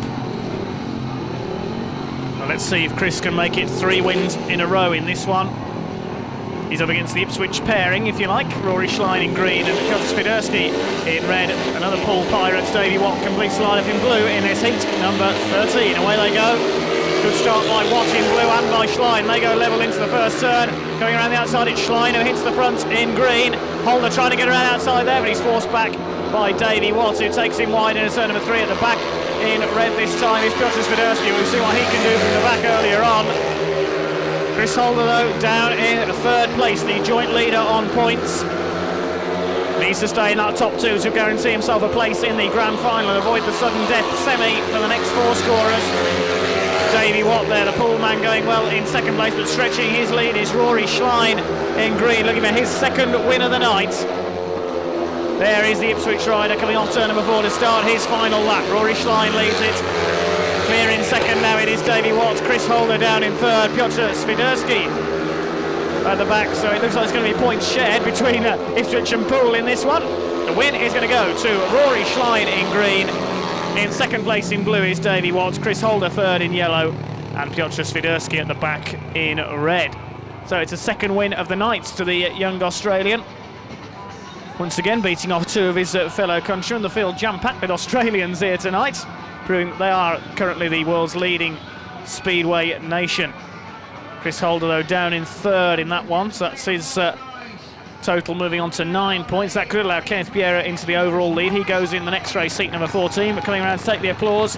Let's see if Chris can make it three wins in a row in this one. He's up against the Ipswich pairing, if you like. Rory Schlein in green and Piotr Swiderski in red. Another Poole Pirates, Davey Watt completes the lineup in blue in this heat number 13. Away they go. Good start by Watt in blue and by Schlein. They go level into the first turn. Going around the outside, it's Schlein who hits the front in green. Holder trying to get around outside there, but he's forced back by Davey Watt, who takes him wide in a turn number three at the back in red this time is Piotr Swiderski. We'll see what he can do from the back earlier on. Chris Holder, though, down in third place, the joint leader on points. Needs to stay in that top two to guarantee himself a place in the grand final and avoid the sudden death semi for the next four scorers. Davey Watt there, the Poole man going well in second place, but stretching his lead is Rory Schlein in green, looking for his second win of the night. There is the Ipswich rider coming off turn number four to start his final lap. Rory Schlein leads it. Clear in second now it is Davey Watts. Chris Holder down in third. Piotr Swiderski at the back. So it looks like it's going to be points shared between uh, Ipswich and Poole in this one. The win is going to go to Rory Schlein in green. In second place in blue is Davey Watts. Chris Holder third in yellow. And Piotr Swiderski at the back in red. So it's a second win of the night to the young Australian. Once again, beating off two of his uh, fellow countrymen. The field jam-packed with Australians here tonight, they are currently the world's leading speedway nation. Chris Holder, though, down in third in that one, so that's his uh, total moving on to nine points. That could allow Kenneth Bjerre into the overall lead. He goes in the next race, seat number 14, but coming around to take the applause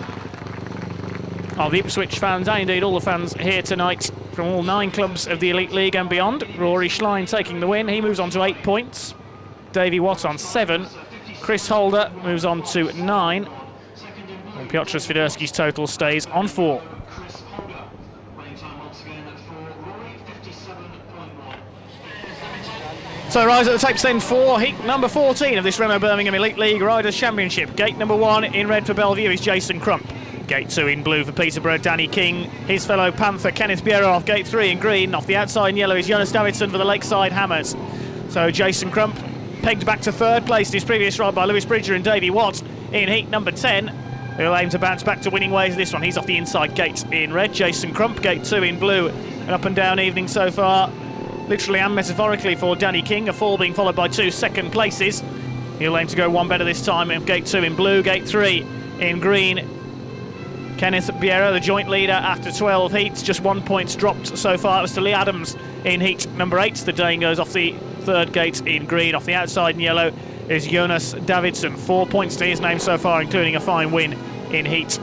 of the Ipswich fans, and indeed all the fans here tonight from all nine clubs of the Elite League and beyond. Rory Schlein taking the win. He moves on to eight points. Davey Watt on seven. Chris Holder moves on to nine. Piotr Swiderski's total stays on four. So rise at the tapes then for heat number 14 of this Remo Birmingham Elite League Riders Championship. Gate number one in red for Belle Vue is Jason Crump. Gate two in blue for Peterborough, Danny King. His fellow Panther, Kenneth Bjerre off gate three in green. Off the outside in yellow is Jonas Davidsson for the Lakeside Hammers. So Jason Crump pegged back to third place in his previous ride by Lewis Bridger and Davey Watt in heat number 10. He'll aim to bounce back to winning ways this one. He's off the inside gate in red. Jason Crump, gate two in blue. An up and down evening so far literally and metaphorically for Danny King, a fall being followed by two second places. He'll aim to go one better this time in gate two in blue, gate three in green. Kenneth Bjerre, the joint leader after 12 heats, just one points dropped so far. It was to Leigh Adams in heat number eight. The Dane goes off the third gate in green. Off the outside in yellow is Jonas Davidsson. Four points to his name so far, including a fine win in heat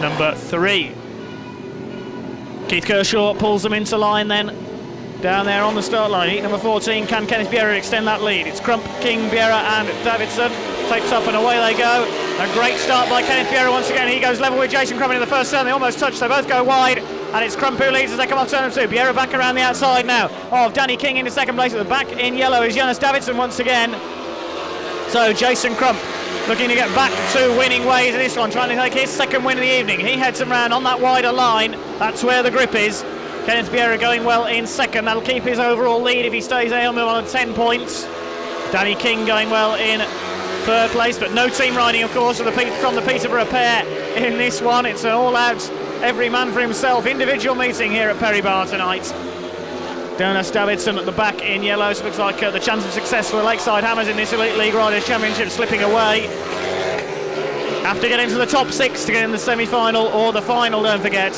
number three. Keith Kershaw pulls them into line then down there on the start line. Heat number 14, can Kenneth Bjerre extend that lead? It's Crump, King, Bjerre and Davidsson. Tapes up and away they go. A great start by Kenneth Bjerre once again. He goes level with Jason Crump in the first turn. They almost touch, they both go wide. And it's Crump who leads as they come off turn number two. Bjerre back around the outside now of Danny King into second place. At the back in yellow is Jonas Davidsson once again. So Jason Crump looking to get back to winning ways in this one, trying to take his second win of the evening. He heads him round on that wider line. That's where the grip is. Kenneth Bjerre going well in second. That'll keep his overall lead if he stays there. He'll on 10 points. Danny King going well in third place, but no team riding, of course, from the Peterborough pair in this one. It's an all-out, every man for himself, individual meeting here at Perry Barr tonight. Jonas Davidsson at the back in yellow, so it looks like uh, the chance of success for the Lakeside Hammers in this Elite League Riders Championship slipping away. Have to get into the top six to get in the semi-final or the final, don't forget.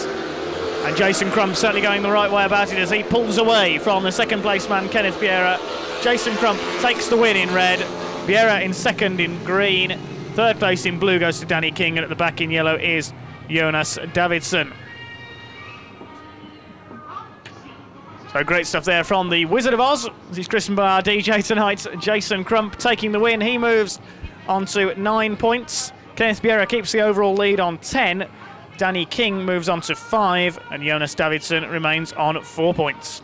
And Jason Crump certainly going the right way about it as he pulls away from the second place man Kenneth Bjerre. Jason Crump takes the win in red. Bjerre in second in green. Third place in blue goes to Danny King, and at the back in yellow is Jonas Davidsson. So great stuff there from the Wizard of Oz. He's christened by our DJ tonight, Jason Crump taking the win. He moves on to nine points. Kenneth Bjerre keeps the overall lead on 10. Danny King moves on to five, and Jonas Davidsson remains on four points.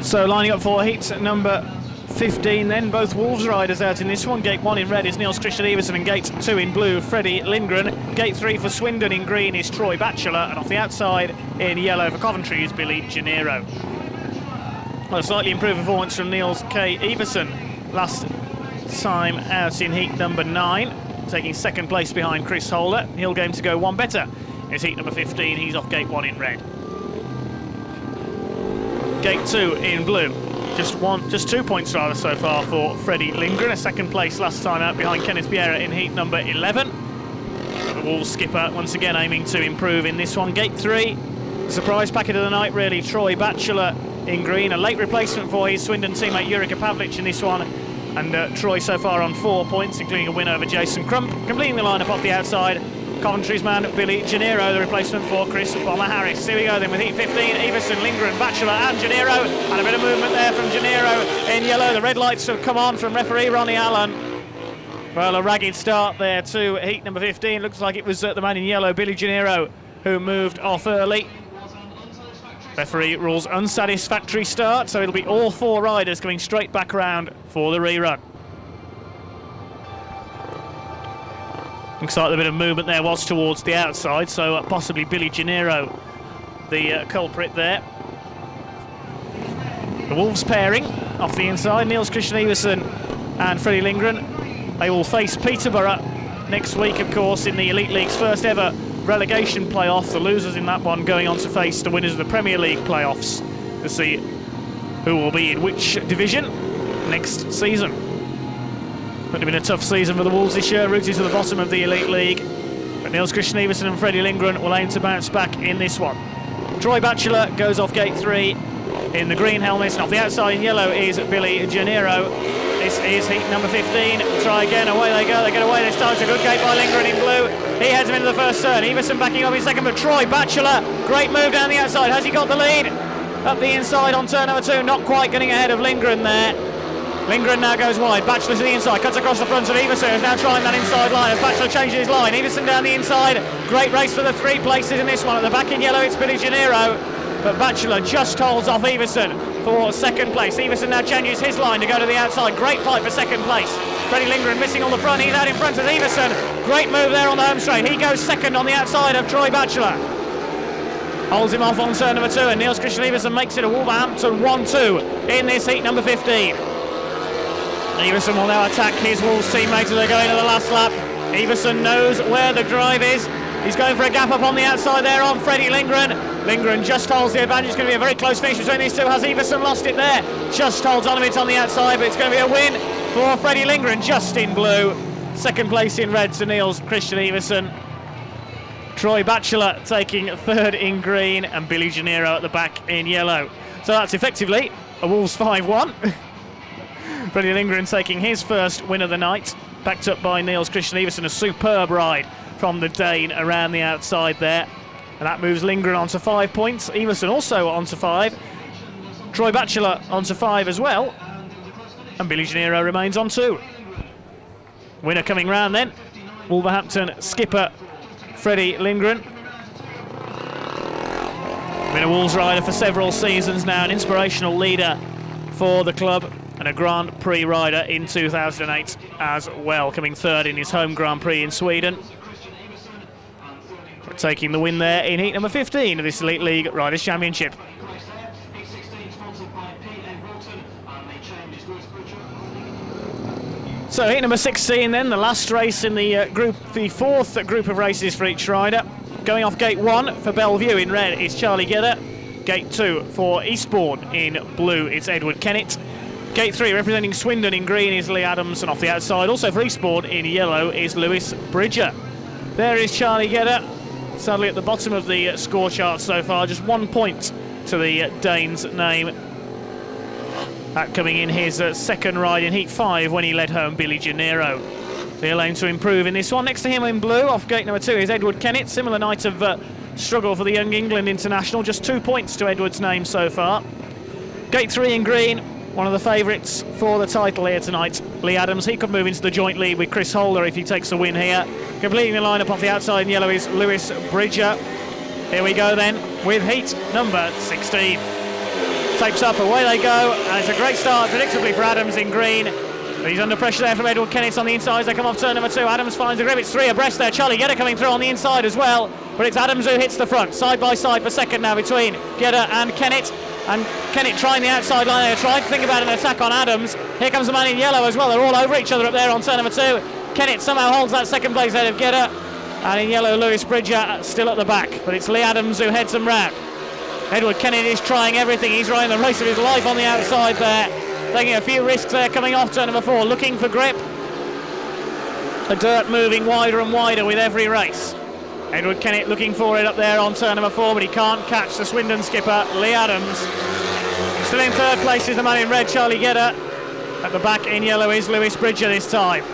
So lining up for heat number 15 then, both Wolves riders out in this one. Gate 1 in red is Niels Kristian Iversen and Gate 2 in blue, Freddie Lindgren. Gate 3 for Swindon in green is Troy Batchelor and off the outside in yellow for Coventry is Billy Janniro. Well, a slightly improved performance from Niels K. Iversen last time out in heat number 9, taking second place behind Chris Holder. He'll game to go one better. It's heat number 15, he's off gate 1 in red. Gate 2 in blue. Just one, just two points rather so far for Freddie Lindgren, a second place last time out behind Kenneth Bjerre in heat number 11. The Wolves skipper once again aiming to improve in this one. Gate 3, surprise packet of the night really, Troy Batchelor in green, a late replacement for his Swindon teammate Jurica Pavlic in this one and uh, Troy so far on four points, including a win over Jason Crump. Completing the lineup off the outside, Coventry's man Billy Janniro, the replacement for Chris Bomber Harris. Here we go then with heat 15, Iversen, Lindgren, Batchelor and Janniro. And a bit of movement there from Janniro in yellow. The red lights have come on from referee Ronnie Allen. Well, a ragged start there to heat number 15. Looks like it was uh, the man in yellow, Billy Janniro, who moved off early. Referee rules unsatisfactory start, so it'll be all four riders coming straight back around for the rerun. Looks like a bit of movement there was towards the outside, so uh, possibly Billy Janniro, the uh, culprit there. The Wolves pairing off the inside, Niels Kristian Iversen and Freddie Lindgren. They will face Peterborough next week, of course, in the Elite League's first ever relegation playoff. The losers in that one going on to face the winners of the Premier League playoffs to see who will be in which division next season. Would have been a tough season for the Wolves this year, rooted to the bottom of the Elite League. But Niels Kristian Iversen and Freddie Lindgren will aim to bounce back in this one. Troy Batchelor goes off gate three in the green helmet, and off the outside in yellow is Billy Janniro. This is heat number 15. Try again, away they go, they get away this time. It's a good gate by Lindgren in blue. He heads him into the first turn. Iversen backing up in second, but Troy Batchelor, great move down the outside. Has he got the lead? Up the inside on turn number two, not quite getting ahead of Lindgren there. Lindgren now goes wide. Batchelor to the inside, cuts across the front of Iversen, who's now trying that inside line as Batchelor changes his line. Iversen down the inside. Great race for the three places in this one. At the back in yellow, it's Billy Janniro. but Batchelor just holds off Iversen for second place. Iversen now changes his line to go to the outside. Great fight for second place. Freddie Lindgren missing on the front. He's out in front of Iversen. Great move there on the home straight. He goes second on the outside of Troy Batchelor. Holds him off on turn number two, and Niels Kristian Iversen makes it a Wolverhampton 1 2 in this heat number 15. Iversen will now attack his Wolves teammates as they go into the last lap. Iversen knows where the drive is. He's going for a gap up on the outside there on Freddie Lindgren. Lindgren just holds the advantage. It's going to be a very close finish between these two. Has Iversen lost it there? Just holds on a bit on the outside, but it's going to be a win for Freddie Lindgren just in blue. Second place in red to Niels Kristian Iversen. Troy Batchelor taking third in green and Billy Janniro at the back in yellow. So that's effectively a Wolves 5 1. Freddie Lindgren taking his first win of the night, backed up by Niels Kristian Iversen. A superb ride from the Dane around the outside there. And that moves Lindgren onto five points. Iversen also onto five. Troy Batchelor onto five as well. And Billy Janniro remains on two. Winner coming round then. Wolverhampton skipper Freddie Lindgren. Been a Wolves rider for several seasons now, an inspirational leader for the club and a Grand Prix rider in 2008 as well, coming third in his home Grand Prix in Sweden. Taking the win there in heat number 15 of this Elite League Riders' Championship. So heat number 16 then, the last race in the uh, group, the fourth group of races for each rider. Going off gate one for Belle Vue in red is Charlie Gjedde. Gate two for Eastbourne in blue, it's Edward Kennett. Gate three representing Swindon in green is Leigh Adams, and off the outside, also for Eastbourne in yellow, is Lewis Bridger. There is Charlie Gjedde, sadly at the bottom of the uh, score chart so far, just one point to the uh, Dane's name. That coming in his uh, second ride in Heat 5 when he led home Billy. So he'll aim to improve in this one. Next to him in blue, off gate number two, is Edward Kennett. Similar night of uh, struggle for the Young England international. Just two points to Edward's name so far. Gate three in green, one of the favourites for the title here tonight. Leigh Adams, he could move into the joint lead with Chris Holder if he takes the win here. Completing the lineup off the outside in yellow is Lewis Bridger. Here we go then with heat number 16 tapes up, away they go, and it's a great start, predictably, for Adams in green. But he's under pressure there from Edward Kennett on the inside as they come off turn number two. Adams finds the grip, it's three abreast there. Charlie Gjedde coming through on the inside as well, but it's Adams who hits the front, side by side for second now between Gjedde and Kennett. And Kennett trying the outside line there, trying to think about an attack on Adams. Here comes the man in yellow as well, they're all over each other up there on turn number two. Kennett somehow holds that second place ahead of Gjedde. And in yellow, Lewis Bridger still at the back, but it's Leigh Adams who heads them round. Edward Kennett is trying everything. He's running the race of his life on the outside there. Taking a few risks there coming off turn number four. Looking for grip. The dirt moving wider and wider with every race. Edward Kennett looking for it up there on turn number four, but he can't catch the Swindon skipper, Leigh Adams. Still in third place is the man in red, Charlie Gjedde. At the back in yellow is Lewis Bridger this time.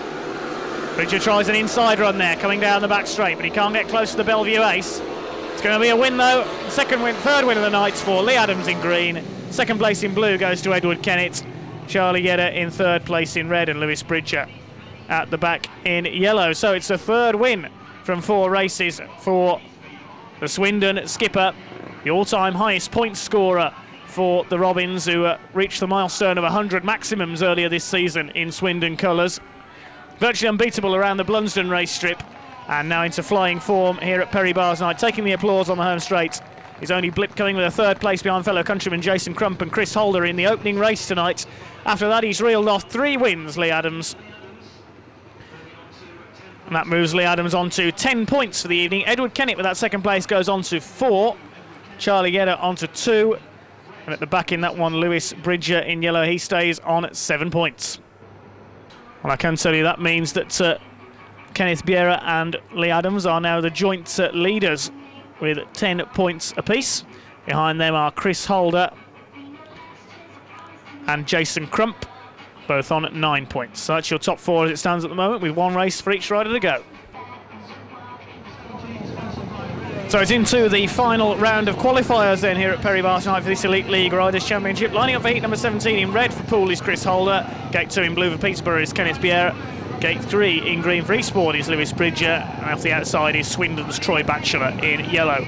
Bridger tries an inside run there, coming down the back straight, but he can't get close to the Belle Vue ace. It's going to be a win though. Second win, third win of the night for Leigh Adams in green. Second place in blue goes to Edward Kennett. Charlie Gjedde in third place in red and Lewis Bridger at the back in yellow. So it's a third win from four races for the Swindon skipper, the all-time highest point scorer for the Robins, who uh, reached the milestone of 100 maximums earlier this season in Swindon colours. Virtually unbeatable around the Blunsdon race strip and now into flying form here at Perry Barrs night, taking the applause on the home straight. His only blip coming with a third place behind fellow countrymen Jason Crump and Chris Holder in the opening race tonight. After that, he's reeled off three wins, Leigh Adams. And that moves Leigh Adams on to 10 points for the evening. Edward Kennett with that second place goes on to four. Charlie Gjedde on to two. And at the back in that one, Lewis Bridger in yellow, he stays on seven points. Well, I can tell you that means that uh, Kenneth Bjerre and Leigh Adams are now the joint uh, leaders with 10 points apiece. Behind them are Chris Holder and Jason Crump, both on nine points. So that's your top four as it stands at the moment, with one race for each rider to go. So it's into the final round of qualifiers then here at Perry Barr tonight for this Elite League Riders Championship. Lining up for heat number 17 in red for Poole is Chris Holder. Gate 2 in blue for Peterborough is Kenneth Bjerre. Gate 3 in green for Eastbourne is Lewis Bridger. And off the outside is Swindon's Troy Batchelor in yellow.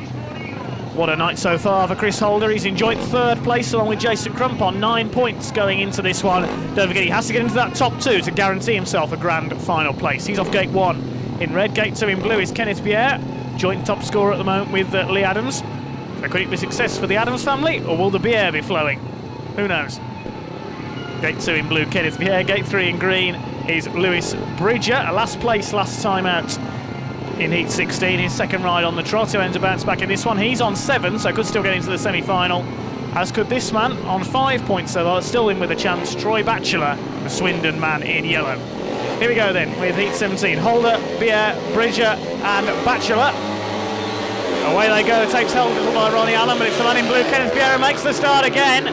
What a night so far for Chris Holder. He's enjoyed third place along with Jason Crump on nine points going into this one. Don't forget he has to get into that top two to guarantee himself a grand final place. He's off gate one in red, gate two in blue is Kenneth Bjerre, joint top scorer at the moment with uh, Leigh Adams. So could it be success for the Adams family or will the beer be flowing? Who knows? Gate two in blue, Kenneth Bjerre. Gate three in green is Lewis Bridger, a last place last time out in Heat 16. His second ride on the trot, who ends a bounce back in this one. He's on seven, so could still get into the semi-final. As could this man on five points, so still in with a chance. Troy Batchelor, the Swindon man in yellow. Here we go then with Heat 17. Holder, Bjerre, Bridger and Batchelor. Away they go, takes hold by Ronnie Allen, but it's the man in blue, Kenneth Bjerre, makes the start again.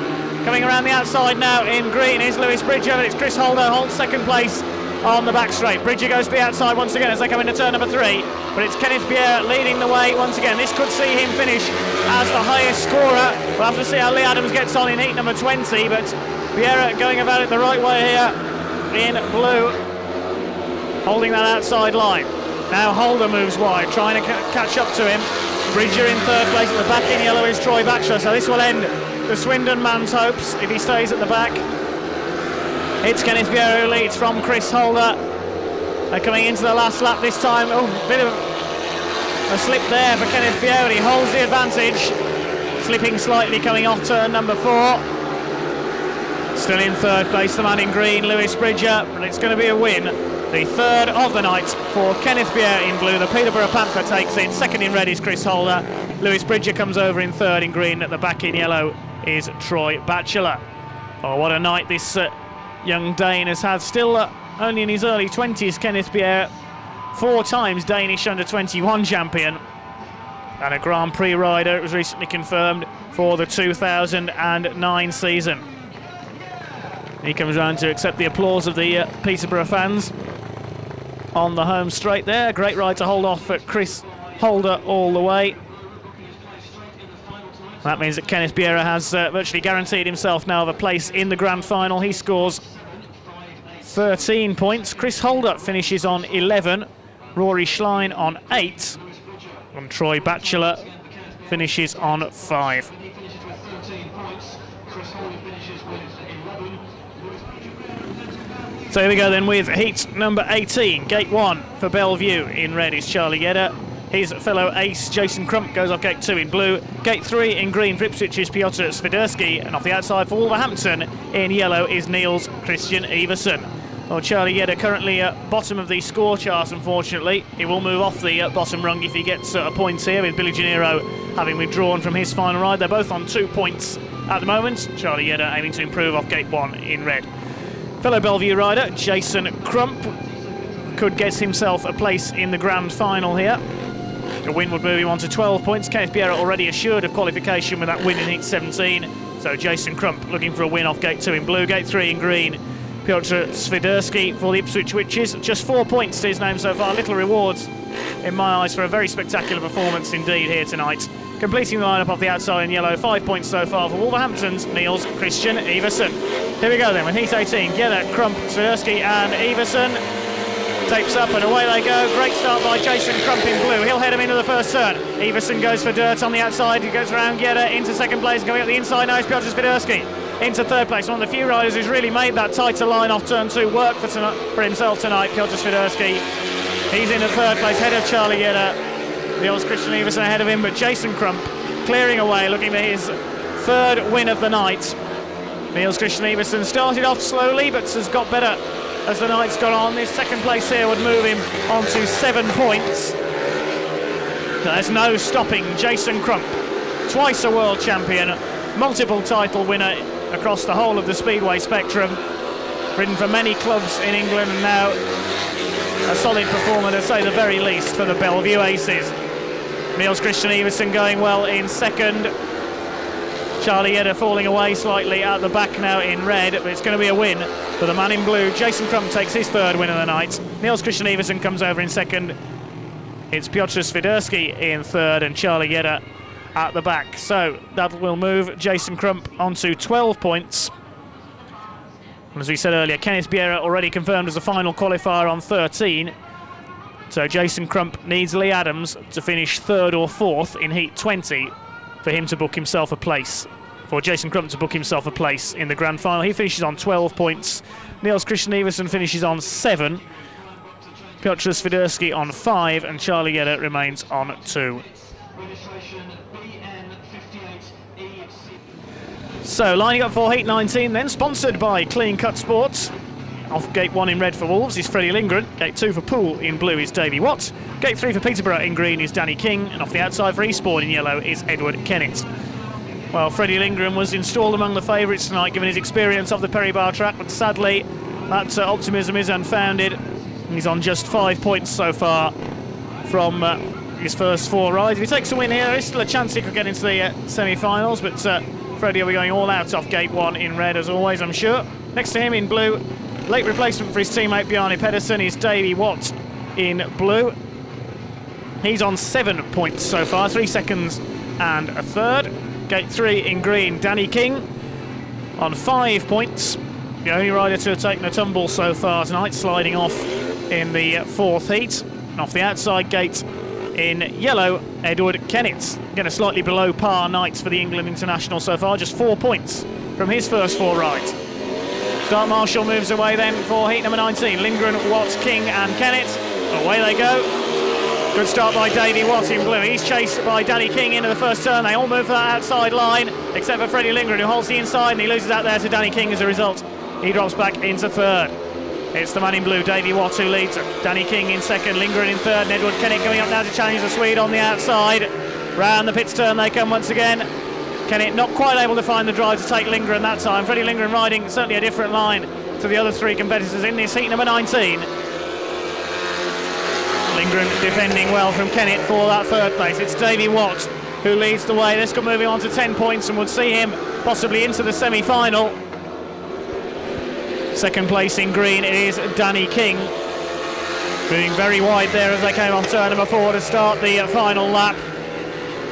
Coming around the outside now in green is Lewis Bridger, but it's Chris Holder, holds second place on the back straight. Bridger goes to the outside once again as they come into turn number three. But it's Kenneth Bjerre leading the way once again. This could see him finish as the highest scorer. We'll have to see how Leigh Adams gets on in heat number 20. But Bjerre going about it the right way here in blue, holding that outside line. Now Holder moves wide, trying to catch up to him. Bridger in third place at the back in yellow is Troy Batchelor. So this will end the Swindon man's hopes if he stays at the back. It's Kenneth Bjerre who leads from Chris Holder. They're coming into the last lap this time. Oh, bit of a slip there for Kenneth. He holds the advantage. Slipping slightly coming off turn number four. Still in third place, the man in green, Lewis Bridger, but it's going to be a win. The third of the night for Kenneth Bjerre in blue. The Peterborough Panther takes in. Second in red is Chris Holder. Lewis Bridger comes over in third in green. At the back in yellow is Troy Batchelor. Oh, what a night this uh, young Dane has had. Still uh, only in his early 20s, Kenneth Bjerre, four times Danish under 21 champion. And a Grand Prix rider, it was recently confirmed for the 2009 season. He comes round to accept the applause of the uh, Peterborough fans on the home straight there. Great ride to hold off at Chris Holder all the way. That means that Kenneth Bjerre has uh, virtually guaranteed himself now of a place in the grand final. He scores 13 points. Chris Holder finishes on 11. Rory Schlein on 8. And Troy Batchelor finishes on 5. So here we go then with heat number 18, gate 1 for Belle Vue. In red is Charlie Gjedde. His fellow ace, Jason Crump, goes off gate 2 in blue. Gate 3 in green for Ipswich is Piotr. And off the outside for Wolverhampton in yellow is Niels Kristian Iversen. Well, Charlie Gjedde currently at bottom of the score chart, unfortunately. He will move off the uh, bottom rung if he gets uh, a point here, with Billy Janniro having withdrawn from his final ride. They're both on two points at the moment. Charlie Gjedde aiming to improve off gate one in red. Fellow Belle Vue rider, Jason Crump, could get himself a place in the grand final here. A win would move him on to 12 points. Kenneth Bjerre already assured of qualification with that win in heat 17. So Jason Crump looking for a win off gate two in blue, gate three in green. Piotr Swiderski for the Ipswich Witches. Just four points to his name so far. Little rewards in my eyes for a very spectacular performance indeed here tonight. Completing the lineup off the outside in yellow, five points so far for Wolverhampton's Niels Kristian Iversen. Here we go then with Heat 18. Gjedde, Crump, Swiderski and Iversen. Tapes up and away they go. Great start by Jason Crump in blue. He'll head him into the first turn. Iversen goes for dirt on the outside. He goes around Gjedde into second place. Going up the inside now is Piotr Swiderski into third place. One of the few riders who's really made that tighter line off turn two work for, tonight, for himself tonight, Piotr Swiderski. He's in the third place, ahead of Charlie Gjedde. The old Kristian Iversen ahead of him, but Jason Crump clearing away, looking for his third win of the night. Niels Kristian Iversen started off slowly, but has got better as the night's gone on. This second place here would move him on to seven points. There's no stopping Jason Crump, twice a world champion, multiple title winner across the whole of the speedway spectrum. Ridden for many clubs in England and now a solid performer to say the very least for the Belle Vue Aces. Niels Kristian Iversen going well in second. Charlie Gjedde falling away slightly at the back now in red, but it's going to be a win for the man in blue. Jason Crump takes his third win of the night. Niels Kristian Iversen comes over in second. It's Piotr Swiderski in third and Charlie Gjedde at the back. So that will move Jason Crump onto 12 points. And as we said earlier, Kenneth Bjerre already confirmed as a final qualifier on 13. So Jason Crump needs Leigh Adams to finish third or fourth in Heat 20 for him to book himself a place, for Jason Crump to book himself a place in the grand final. He finishes on 12 points. Niels Kristian Iversen finishes on 7. Piotr Swiderski on 5, and Charlie Gjedde remains on 2. So lining up for Heat 19 then, sponsored by Clean Cut Sports. Off gate 1 in red for Wolves is Freddie Lindgren. Gate 2 for Poole in blue is Davey Watts. Gate 3 for Peterborough in green is Danny King. And off the outside for Eastbourne in yellow is Edward Kennett. Well, Freddie Lindgren was installed among the favourites tonight given his experience of the Perry Barr track, but sadly that uh, optimism is unfounded. He's on just five points so far from uh, his first four rides. If he takes a win here, there is still a chance he could get into the uh, semi-finals, but uh, Freddie will be going all out off gate one in red as always, I'm sure. Next to him in blue, late replacement for his teammate Bjarne Pedersen is Davey Watt in blue. He's on seven points so far, three seconds and a third. Gate three in green, Danny King on five points. The only rider to have taken a tumble so far tonight, sliding off in the fourth heat. And off the outside gate in yellow, Edward Kennett. Again, a slightly below par night for the England international so far, just four points from his first four rides. Start Marshall moves away then for heat number 19. Lindgren, Watts, King and Kennett. Away they go. Good start by Davey Watt in blue. He's chased by Danny King into the first turn. They all move for that outside line, except for Freddie Lindgren, who holds the inside, and he loses out there to Danny King as a result. He drops back into third. It's the man in blue, Davey Watt, who leads. Danny King in second, Lindgren in third, and Edward Kennett coming up now to challenge the Swede on the outside. Round the pits turn they come once again. Kennett not quite able to find the drive to take Lindgren that time. Freddie Lindgren riding certainly a different line to the other three competitors in this heat number 19. Lindgren defending well from Kennett for that third place. It's Davey Watt who leads the way. This could moving on to 10 points and would see him possibly into the semi-final. Second place in green is Danny King. Moving very wide there as they came off turn number four to start the final lap.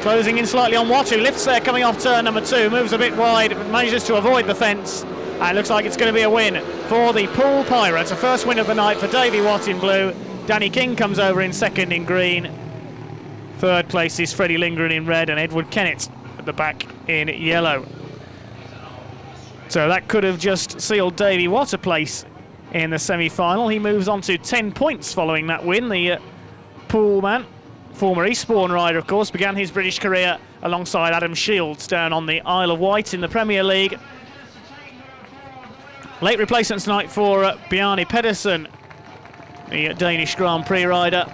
Closing in slightly on who lifts there coming off turn number two, moves a bit wide, but manages to avoid the fence. And it looks like it's going to be a win for the Poole Pirates. A first win of the night for Davey Watt in blue. Danny King comes over in second in green. Third place is Freddie Lindgren in red and Edward Kennett at the back in yellow. So that could have just sealed Davey Watt a place in the semi-final. He moves on to 10 points following that win. The uh, Poole man, former Eastbourne rider, of course, began his British career alongside Adam Shields down on the Isle of Wight in the Premier League. Late replacements tonight for uh, Pedersen, the uh, Danish Grand Prix rider.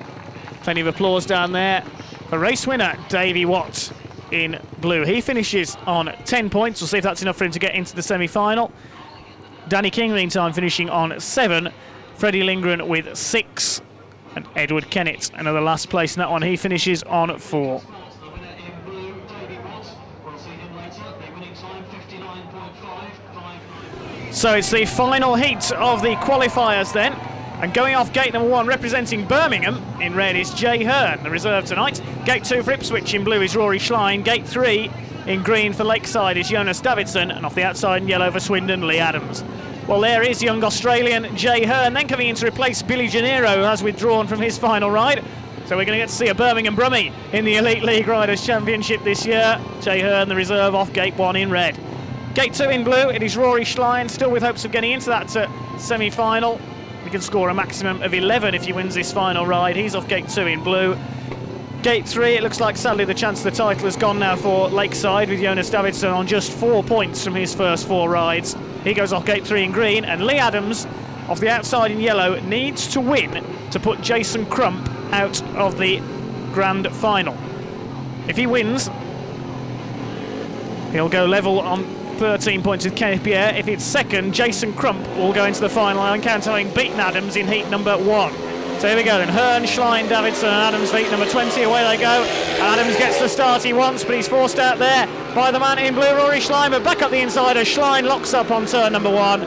Plenty of applause down there. A race winner, Davey Watt in blue. He finishes on 10 points. We'll see if that's enough for him to get into the semi-final. Danny King, meantime, finishing on 7. Freddie Lindgren with 6. And Edward Kennett, another last place in that one. He finishes on 4. So it's the final heat of the qualifiers then. And going off gate number one, representing Birmingham in red is Jay Herne, the reserve tonight. Gate two for Ipswich in blue is Rory Schlein. Gate three in green for Lakeside is Jonas Davidsson. And off the outside in yellow for Swindon, Leigh Adams. Well, there is young Australian Jay Herne, then coming in to replace Billy Janniro, who has withdrawn from his final ride. So we're going to get to see a Birmingham Brummie in the Elite League Riders Championship this year. Jay Herne, the reserve, off gate one in red. Gate two in blue, it is Rory Schlein, still with hopes of getting into that uh, semi-final. He can score a maximum of 11 if he wins this final ride. He's off gate two in blue. Gate three, it looks like sadly the chance of the title has gone now for Lakeside with Jonas Davidsson on just four points from his first four rides. He goes off gate three in green, and Leigh Adams, off the outside in yellow, needs to win to put Jason Crump out of the grand final. If he wins, he'll go level on 13 points with Kenneth Bjerre. If it's second, Jason Crump will go into the final line, count having beaten Adams in heat number one. So here we go then. Herne, Schlein, Davidsson, and Adams heat number 20. Away they go. Adams gets the start he wants, but he's forced out there by the man in blue, Rory Schlein. But back up the inside Schlein locks up on turn number one.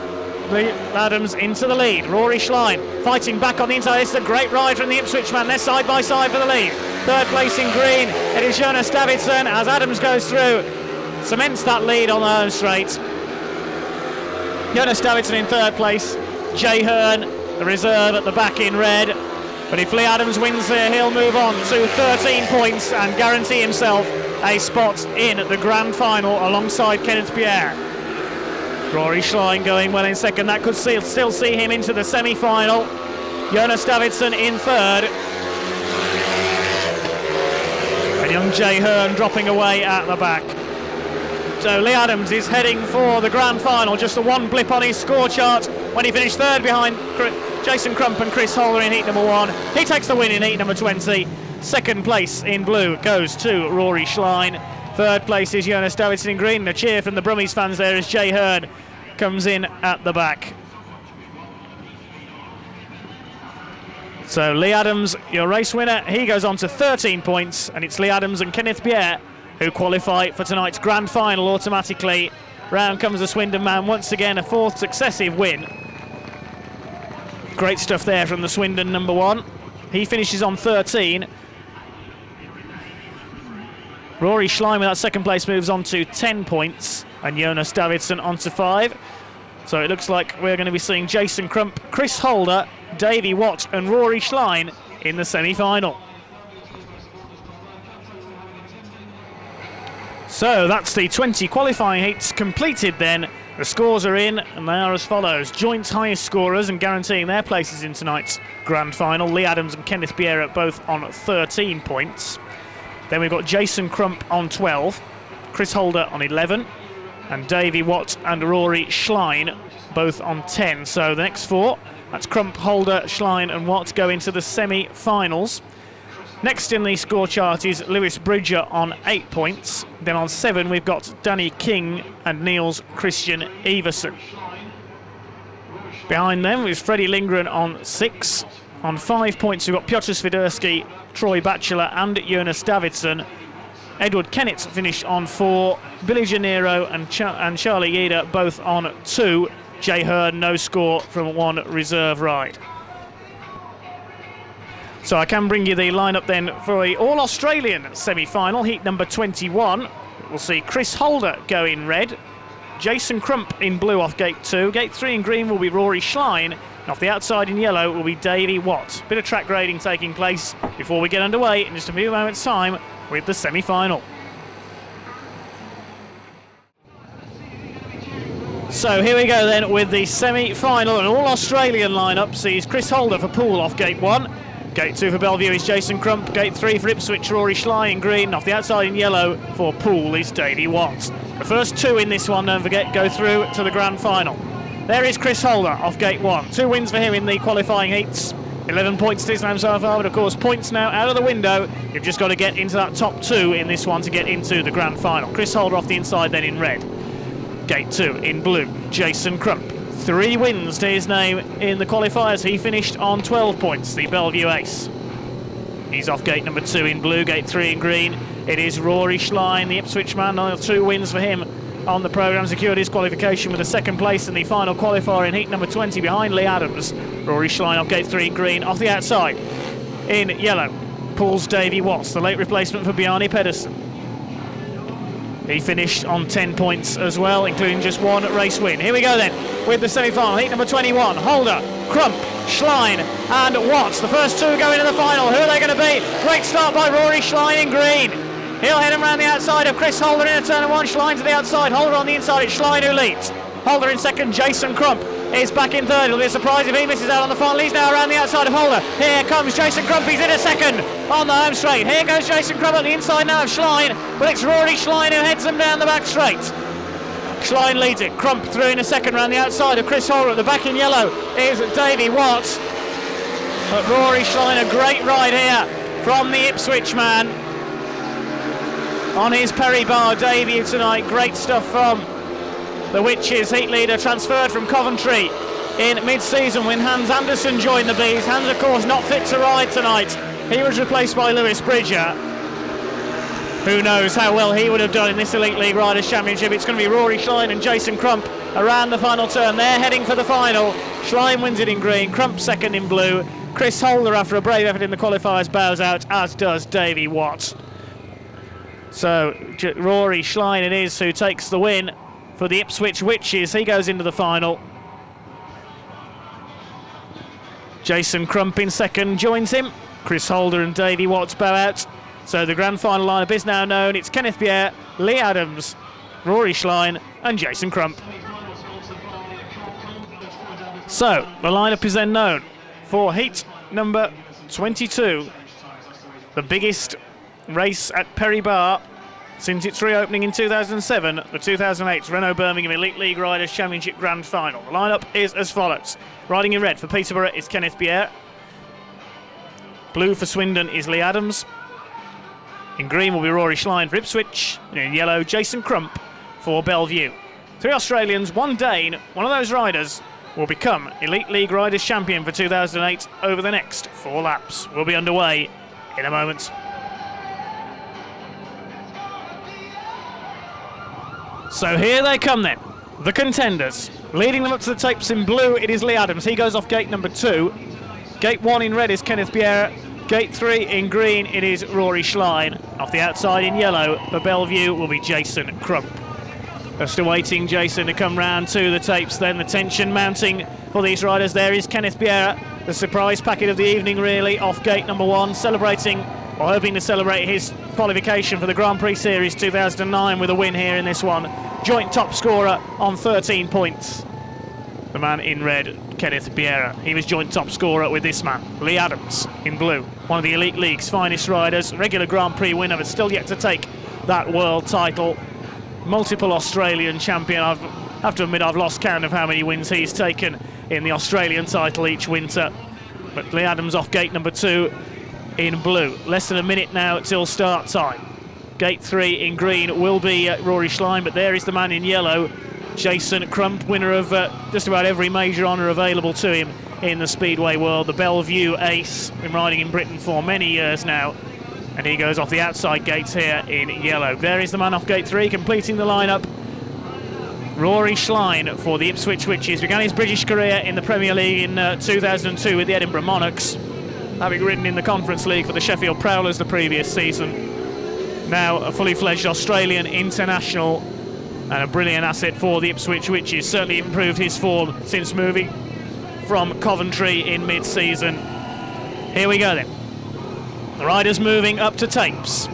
Adams into the lead. Rory Schlein fighting back on the inside. This is a great ride from the Ipswich man. They're side by side for the lead. Third place in green. It is Jonas Davidsson as Adams goes through. Cements that lead on the home straight. Jonas Davidsson in third place. Jay Herne, the reserve at the back in red. But if Leigh Adams wins here, he'll move on to 13 points and guarantee himself a spot in the grand final alongside Kenneth Bjerre. Rory Schlein going well in second. That could still, still see him into the semi final. Jonas Davidsson in third. And young Jay Herne dropping away at the back. So Leigh Adams is heading for the grand final. Just the one blip on his score chart when he finished third behind Jason Crump and Chris Holder in heat number one. He takes the win in heat number 20. Second place in blue goes to Rory Schlein. Third place is Jonas Davidsson in green. A cheer from the Brummies fans there as Jay Herne comes in at the back. So Leigh Adams, your race winner, he goes on to 13 points, and it's Leigh Adams and Kenneth Bjerre who qualify for tonight's grand final automatically. Round comes the Swindon man once again, a fourth successive win. Great stuff there from the Swindon number one. He finishes on 13. Rory Schlein with that second place moves on to 10 points and Jonas Davidsson on to 5. So it looks like we're going to be seeing Jason Crump, Chris Holder, Davey Watt and Rory Schlein in the semi-final. So that's the 20 qualifying heats completed then. The scores are in and they are as follows. Joint highest scorers and guaranteeing their places in tonight's grand final. Leigh Adams and Kenneth Bjerre both on 13 points. Then we've got Jason Crump on 12, Chris Holder on 11, and Davey Watt and Rory Schlein both on 10. So the next four, that's Crump, Holder, Schlein and Watt go into the semi-finals. Next in the score chart is Lewis Bridger on eight points. Then on seven, we've got Danny King and Niels Kristian Iversen. Behind them is Freddie Lindgren on six. On five points, we've got Piotr Swiderski, Troy Batchelor, and Jonas Davidsson. Edward Kennett finished on four. Billy Janniro and, and Charlie Gjedde both on two. Jay Herne, no score from one reserve ride. So I can bring you the lineup then for the All Australian semi final, heat number 21. We'll see Chris Holder go in red, Jason Crump in blue off gate two, gate three in green will be Rory Schlein, and off the outside in yellow will be Davey Watt. Bit of track grading taking place before we get underway in just a few moments' time with the semi final. So here we go then with the semi-final and all Australian lineup sees Chris Holder for Poole off gate one, Gate 2 for Belle Vue is Jason Crump. Gate 3 for Ipswich, Rory Schlein in green. Off the outside in yellow for Poole is Davey Watts. The first two in this one, don't forget, go through to the grand final. There is Chris Holder off gate 1. Two wins for him in the qualifying heats. 11 points to his name so far, but of course points now out of the window. You've just got to get into that top two in this one to get into the grand final. Chris Holder off the inside then in red. Gate 2 in blue, Jason Crump. Three wins to his name in the qualifiers. He finished on 12 points, the Belle Vue ace. He's off gate number two in blue, gate three in green. It is Rory Schlein, the Ipswich man. Two wins for him on the programme. Secured his qualification with a second place in the final qualifier in heat number 20 behind Leigh Adams. Rory Schlein off gate three in green, off the outside in yellow. Poole's Davey Watts, the late replacement for Bjarne Pedersen. He finished on 10 points as well, including just one race win. Here we go then with the semi-final. Heat number 21, Holder, Crump, Schlein and Watts. The first two go into the final. Who are they going to be? Great start by Rory Schlein in green. He'll head him around the outside of Chris Holder in a turn of one. Schlein to the outside. Holder on the inside. It's Schlein who leads. Holder in second. Jason Crump is back in third. It'll be a surprise if he misses out on the final. He's now around the outside of Holder. Here comes Jason Crump. He's in a second on the home straight. Here goes Jason Crump on the inside now of Schlein. But it's Rory Schlein who heads them down the back straight. Schlein leads it. Crump through in a second round the outside of Chris Holder. At the back in yellow is Davey Watts. But Rory Schlein, a great ride here from the Ipswich man. On his Perry Barr debut tonight. Great stuff from the Witches heat leader transferred from Coventry in mid-season when Hans Andersen joined the Bees. Hans, of course, not fit to ride tonight. He was replaced by Lewis Bridger. Who knows how well he would have done in this Elite League Riders Championship. It's going to be Rory Schlein and Jason Crump around the final turn. They're heading for the final. Schlein wins it in green, Crump second in blue. Chris Holder, after a brave effort in the qualifiers, bows out, as does Davey Watt. So Rory Schlein it is who takes the win for the Ipswich Witches. He goes into the final. Jason Crump in second joins him. Chris Holder and Davey Watts bow out. So the grand final lineup is now known. It's Kenneth Bjerre, Leigh Adams, Rory Schlein, and Jason Crump. So the lineup is then known for heat number 22, the biggest race at Perry Barr since its reopening in 2007, the 2008 Renault Birmingham Elite League Riders Championship Grand Final. The lineup is as follows. Riding in red for Peterborough is Kenneth Bjerre. Blue for Swindon is Leigh Adams. In green will be Rory Schlein for Ipswich. And in yellow, Jason Crump for Belle Vue. Three Australians, one Dane. One of those riders will become Elite League Riders Champion for 2008 over the next four laps. We'll be underway in a moment. So here they come then, the contenders. Leading them up to the tapes in blue, it is Leigh Adams. He goes off gate number two. Gate one in red is Kenneth Bjerre. Gate three in green, it is Rory Schlein. Off the outside in yellow for Belle Vue will be Jason Crump. Just awaiting Jason to come round to the tapes then. The tension mounting for these riders. There is Kenneth Bjerre, the surprise packet of the evening really, off gate number one, celebrating or hoping to celebrate his qualification for the Grand Prix Series 2009 with a win here in this one. Joint top scorer on 13 points. The man in red, Kenneth Bjerre. He was joint top scorer with this man, Leigh Adams, in blue. One of the Elite League's finest riders, regular Grand Prix winner, but still yet to take that world title. Multiple Australian champion. I have to admit I've lost count of how many wins he's taken in the Australian title each winter. But Leigh Adams off gate number two in blue. Less than a minute now till start time. Gate three in green will be uh, Rory Schlein, but there is the man in yellow, Jason Crump, winner of uh, just about every major honour available to him in the Speedway world. The Belle Vue ace, been riding in Britain for many years now. And he goes off the outside gates here in yellow. There is the man off gate three, completing the lineup. Rory Schlein for the Ipswich Witches. Began his British career in the Premier League in uh, 2002 with the Edinburgh Monarchs having ridden in the Conference League for the Sheffield Prowlers the previous season. Now a fully fledged Australian international and a brilliant asset for the Ipswich Witches. Certainly improved his form since moving from Coventry in mid-season. Here we go then. The riders moving up to tapes.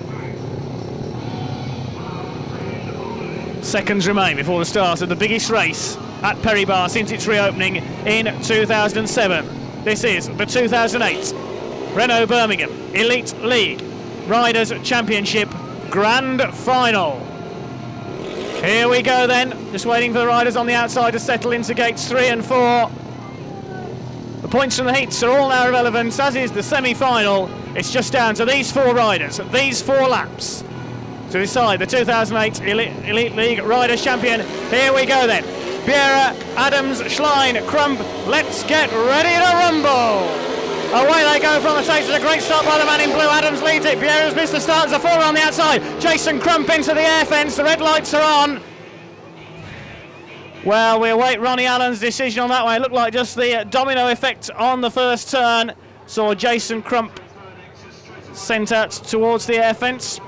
Seconds remain before the start of the biggest race at Perry Barr since its reopening in 2007. This is the 2008 Renault Birmingham Elite League Riders Championship Grand Final. Here we go then, just waiting for the riders on the outside to settle into gates three and four. The points from the heats are all now irrelevant, as is the semi-final. It's just down to these four riders, these four laps, to decide the 2008 Elite, Elite League Riders Champion. Here we go then. Bjerre, Adams, Schlein, Crump, let's get ready to rumble! Away they go from the chase. It's a great start by the man in blue. Adams leads it. Bjerre's missed the start. There's a four on the outside. Jason Crump into the air fence. The red lights are on. Well, we await Ronnie Allen's decision on that one. It looked like just the domino effect on the first turn. Saw Jason Crump sent out towards the air fence.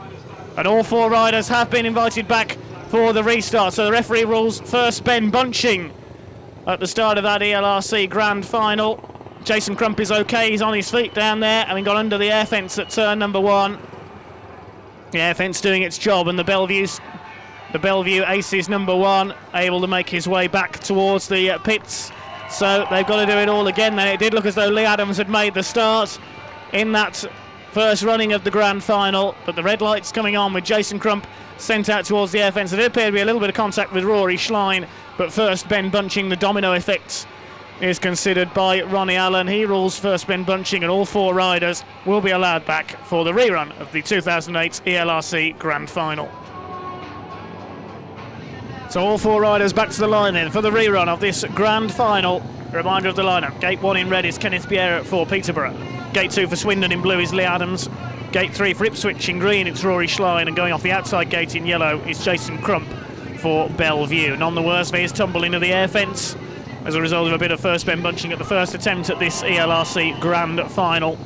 And all four riders have been invited back for the restart. So the referee rules first bend Bunching at the start of that ELRC Grand Final. Jason Crump is okay. He's on his feet down there, having got under the air fence at turn number one. The air fence doing its job, and the Belle Vue's, the Belle Vue Aces number one, able to make his way back towards the uh, pits. So they've got to do it all again. Then it did look as though Leigh Adams had made the start in that first running of the grand final, but the red lights coming on with Jason Crump sent out towards the air fence. There did appear to be a little bit of contact with Rory Schlein, but first bend Bunching the domino effect is considered by Ronnie Allen. He rules first bend Bunching, and all four riders will be allowed back for the rerun of the 2008 ELRC Grand Final. So all four riders back to the line then for the rerun of this Grand Final. A reminder of the lineup. Gate 1 in red is Kenneth Bjerre for Peterborough. Gate 2 for Swindon in blue is Leigh Adams. Gate 3 for Ipswich in green, it's Rory Schlein. And going off the outside gate in yellow is Jason Crump for Belle Vue. None the worse for his tumble into the air fence as a result of a bit of first bend bunching at the first attempt at this ELRC Grand Final.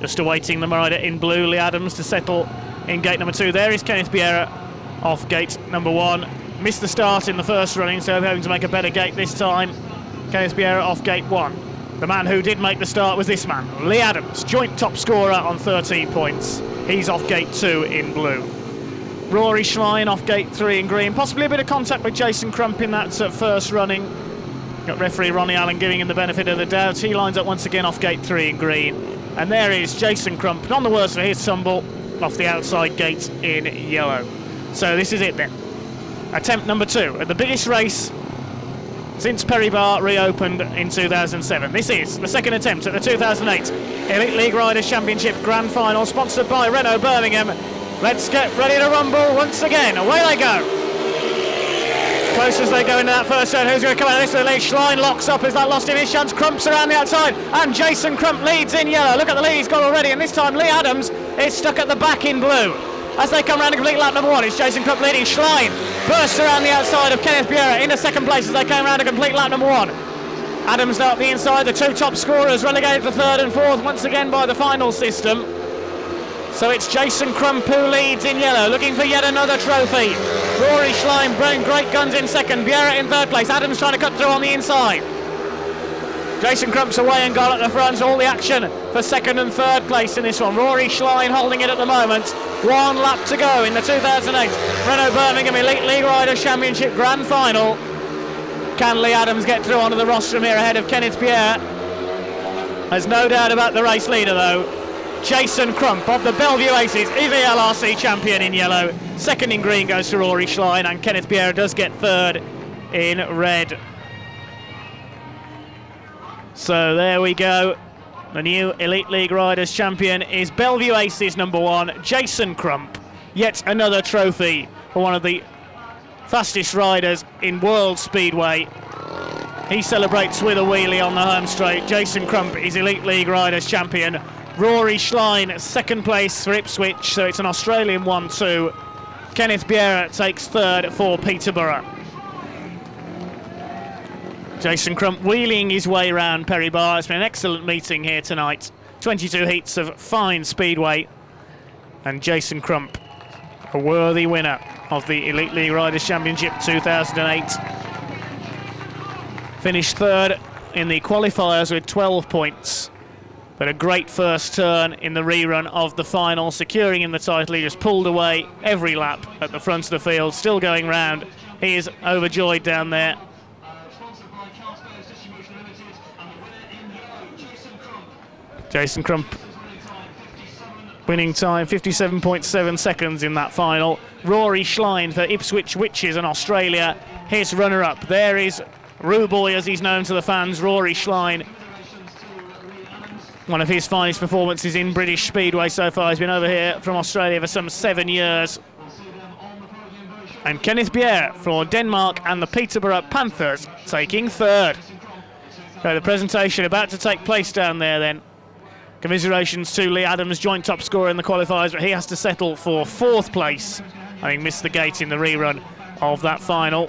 Just awaiting the rider in blue, Leigh Adams, to settle in gate number two. There is Kenneth Bjerre off gate number one. Missed the start in the first running, so hoping to make a better gate this time. Kenneth Bjerre off gate one. The man who did make the start was this man, Leigh Adams, joint top scorer on 13 points. He's off gate two in blue. Rory Schlein off gate three in green. Possibly a bit of contact with Jason Crump in that uh, first running. Got referee Ronnie Allen giving him the benefit of the doubt. He lines up once again off gate three in green. And there is Jason Crump, none the worse for his tumble, off the outside gate in yellow. So this is it then. Attempt number two at the biggest race since Perry Barr reopened in 2007. This is the second attempt at the 2008 Elite League Riders Championship Grand Final, sponsored by Renault Birmingham. Let's get ready to rumble once again. Away they go. Close as they go into that first turn. Who's going to come out this? The lead. Schlein locks up. Is that lost in his chance? Crump's around the outside. And Jason Crump leads in yellow. Look at the lead he's got already. And this time Leigh Adams is stuck at the back in blue. As they come around to complete lap number one, it's Jason Crump leading. Schlein bursts around the outside of Kenneth Bjerre into second place as they came around to complete lap number one. Adams now at the inside. The two top scorers relegated to third and fourth once again by the final system. So it's Jason Crump who leads in yellow, looking for yet another trophy. Rory Schlein, bring great guns in second, Bjerre in third place. Adams trying to cut through on the inside. Jason Crump's away and goal at the front. All the action for second and third place in this one. Rory Schlein holding it at the moment. One lap to go in the 2008 Renault Birmingham Elite League Riders Championship Grand Final. Can Leigh Adams get through onto the rostrum here ahead of Kenneth Bjerre? There's no doubt about the race leader though. Jason Crump of the Belle Vue Aces EVLRC champion in yellow. Second in green goes to Rory Schlein, and Kenneth Bjerre does get third in red. So there we go. The new Elite League Riders champion is Belle Vue Aces number one, Jason Crump. Yet another trophy for one of the fastest riders in World Speedway. He celebrates with a wheelie on the home straight. Jason Crump is Elite League Riders champion. Rory Schlein, second place for Ipswich, so it's an Australian 1-2. Kenneth Bjerre takes third for Peterborough. Jason Crump wheeling his way around Perry Barr. It's been an excellent meeting here tonight. 22 heats of fine speedway. And Jason Crump, a worthy winner of the Elite League Riders Championship 2008. Finished third in the qualifiers with 12 points. But a great first turn in the rerun of the final, securing him the title. He just pulled away every lap at the front of the field, still going round. He is overjoyed down there. Jason Crump winning time 57.7 seconds in that final. Rory Schlein for Ipswich Witches in Australia, his runner up. There is Ruboy, as he's known to the fans, Rory Schlein one of his finest performances in British Speedway so far. He's been over here from Australia for some seven years. And Kenneth Bjerre for Denmark and the Peterborough Panthers taking third. So the presentation about to take place down there then. Commiserations to Leigh Adams, joint top scorer in the qualifiers, but he has to settle for fourth place, having missed the gate in the rerun of that final.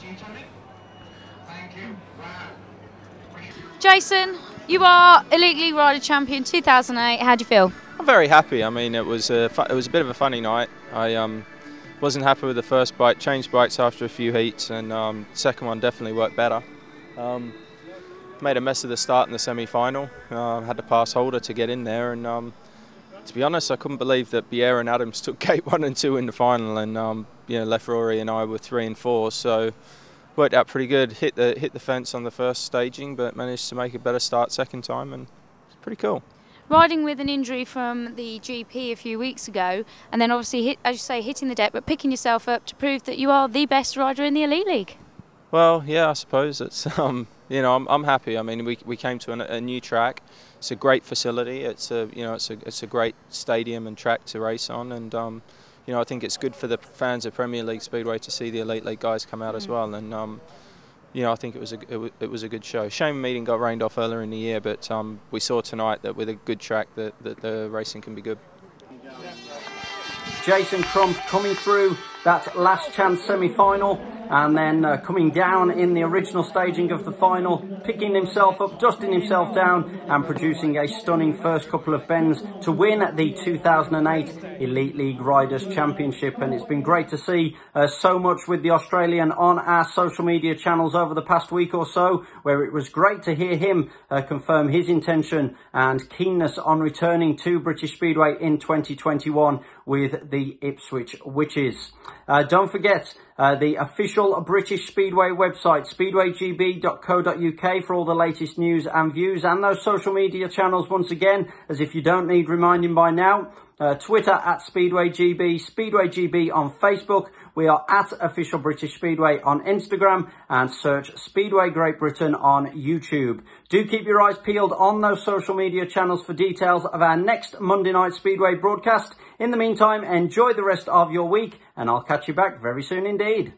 Jason, you are Elite League Rider Champion 2008. How do you feel? I'm very happy. I mean, it was a it was a bit of a funny night. I um, wasn't happy with the first bike. Changed bikes after a few heats, and um, second one definitely worked better. Um, made a mess of the start in the semi-final. Uh, had to pass Holder to get in there, and um, to be honest, I couldn't believe that Bjerre and Adams took gate one and two in the final, and um, you know left Rory and I were three and four. So worked out pretty good. Hit the hit the fence on the first staging, but managed to make a better start second time, and it's pretty cool. Riding with an injury from the GP a few weeks ago, and then obviously, hit, as you say, hitting the deck, but picking yourself up to prove that you are the best rider in the Elite League. Well, yeah, I suppose it's um, you know I'm, I'm happy. I mean, we, we came to an, a new track. It's a great facility. It's a you know it's a it's a great stadium and track to race on, and um, you know, I think it's good for the fans of Premier League Speedway to see the elite league guys come out mm. as well. And um, you know, I think it was a it, it, was a good show. Shame meeting got rained off earlier in the year, but um, we saw tonight that with a good track that, that the racing can be good. Jason Crump coming through that last chance semi-final and then uh, coming down in the original staging of the final, picking himself up, dusting himself down, and producing a stunning first couple of bends to win the 2008 Elite League Riders Championship. And it's been great to see uh, so much with the Australian on our social media channels over the past week or so, where it was great to hear him uh, confirm his intention and keenness on returning to British Speedway in 2021 with the Ipswich Witches. Uh, don't forget uh, the official British Speedway website, speedwaygb.co.uk for all the latest news and views and those social media channels once again, as if you don't need reminding by now. Uh, Twitter at SpeedwayGB, SpeedwayGB on Facebook. We are at Official British Speedway on Instagram and search Speedway Great Britain on YouTube. Do keep your eyes peeled on those social media channels for details of our next Monday Night Speedway broadcast. In the meantime, enjoy the rest of your week and I'll catch you back very soon indeed.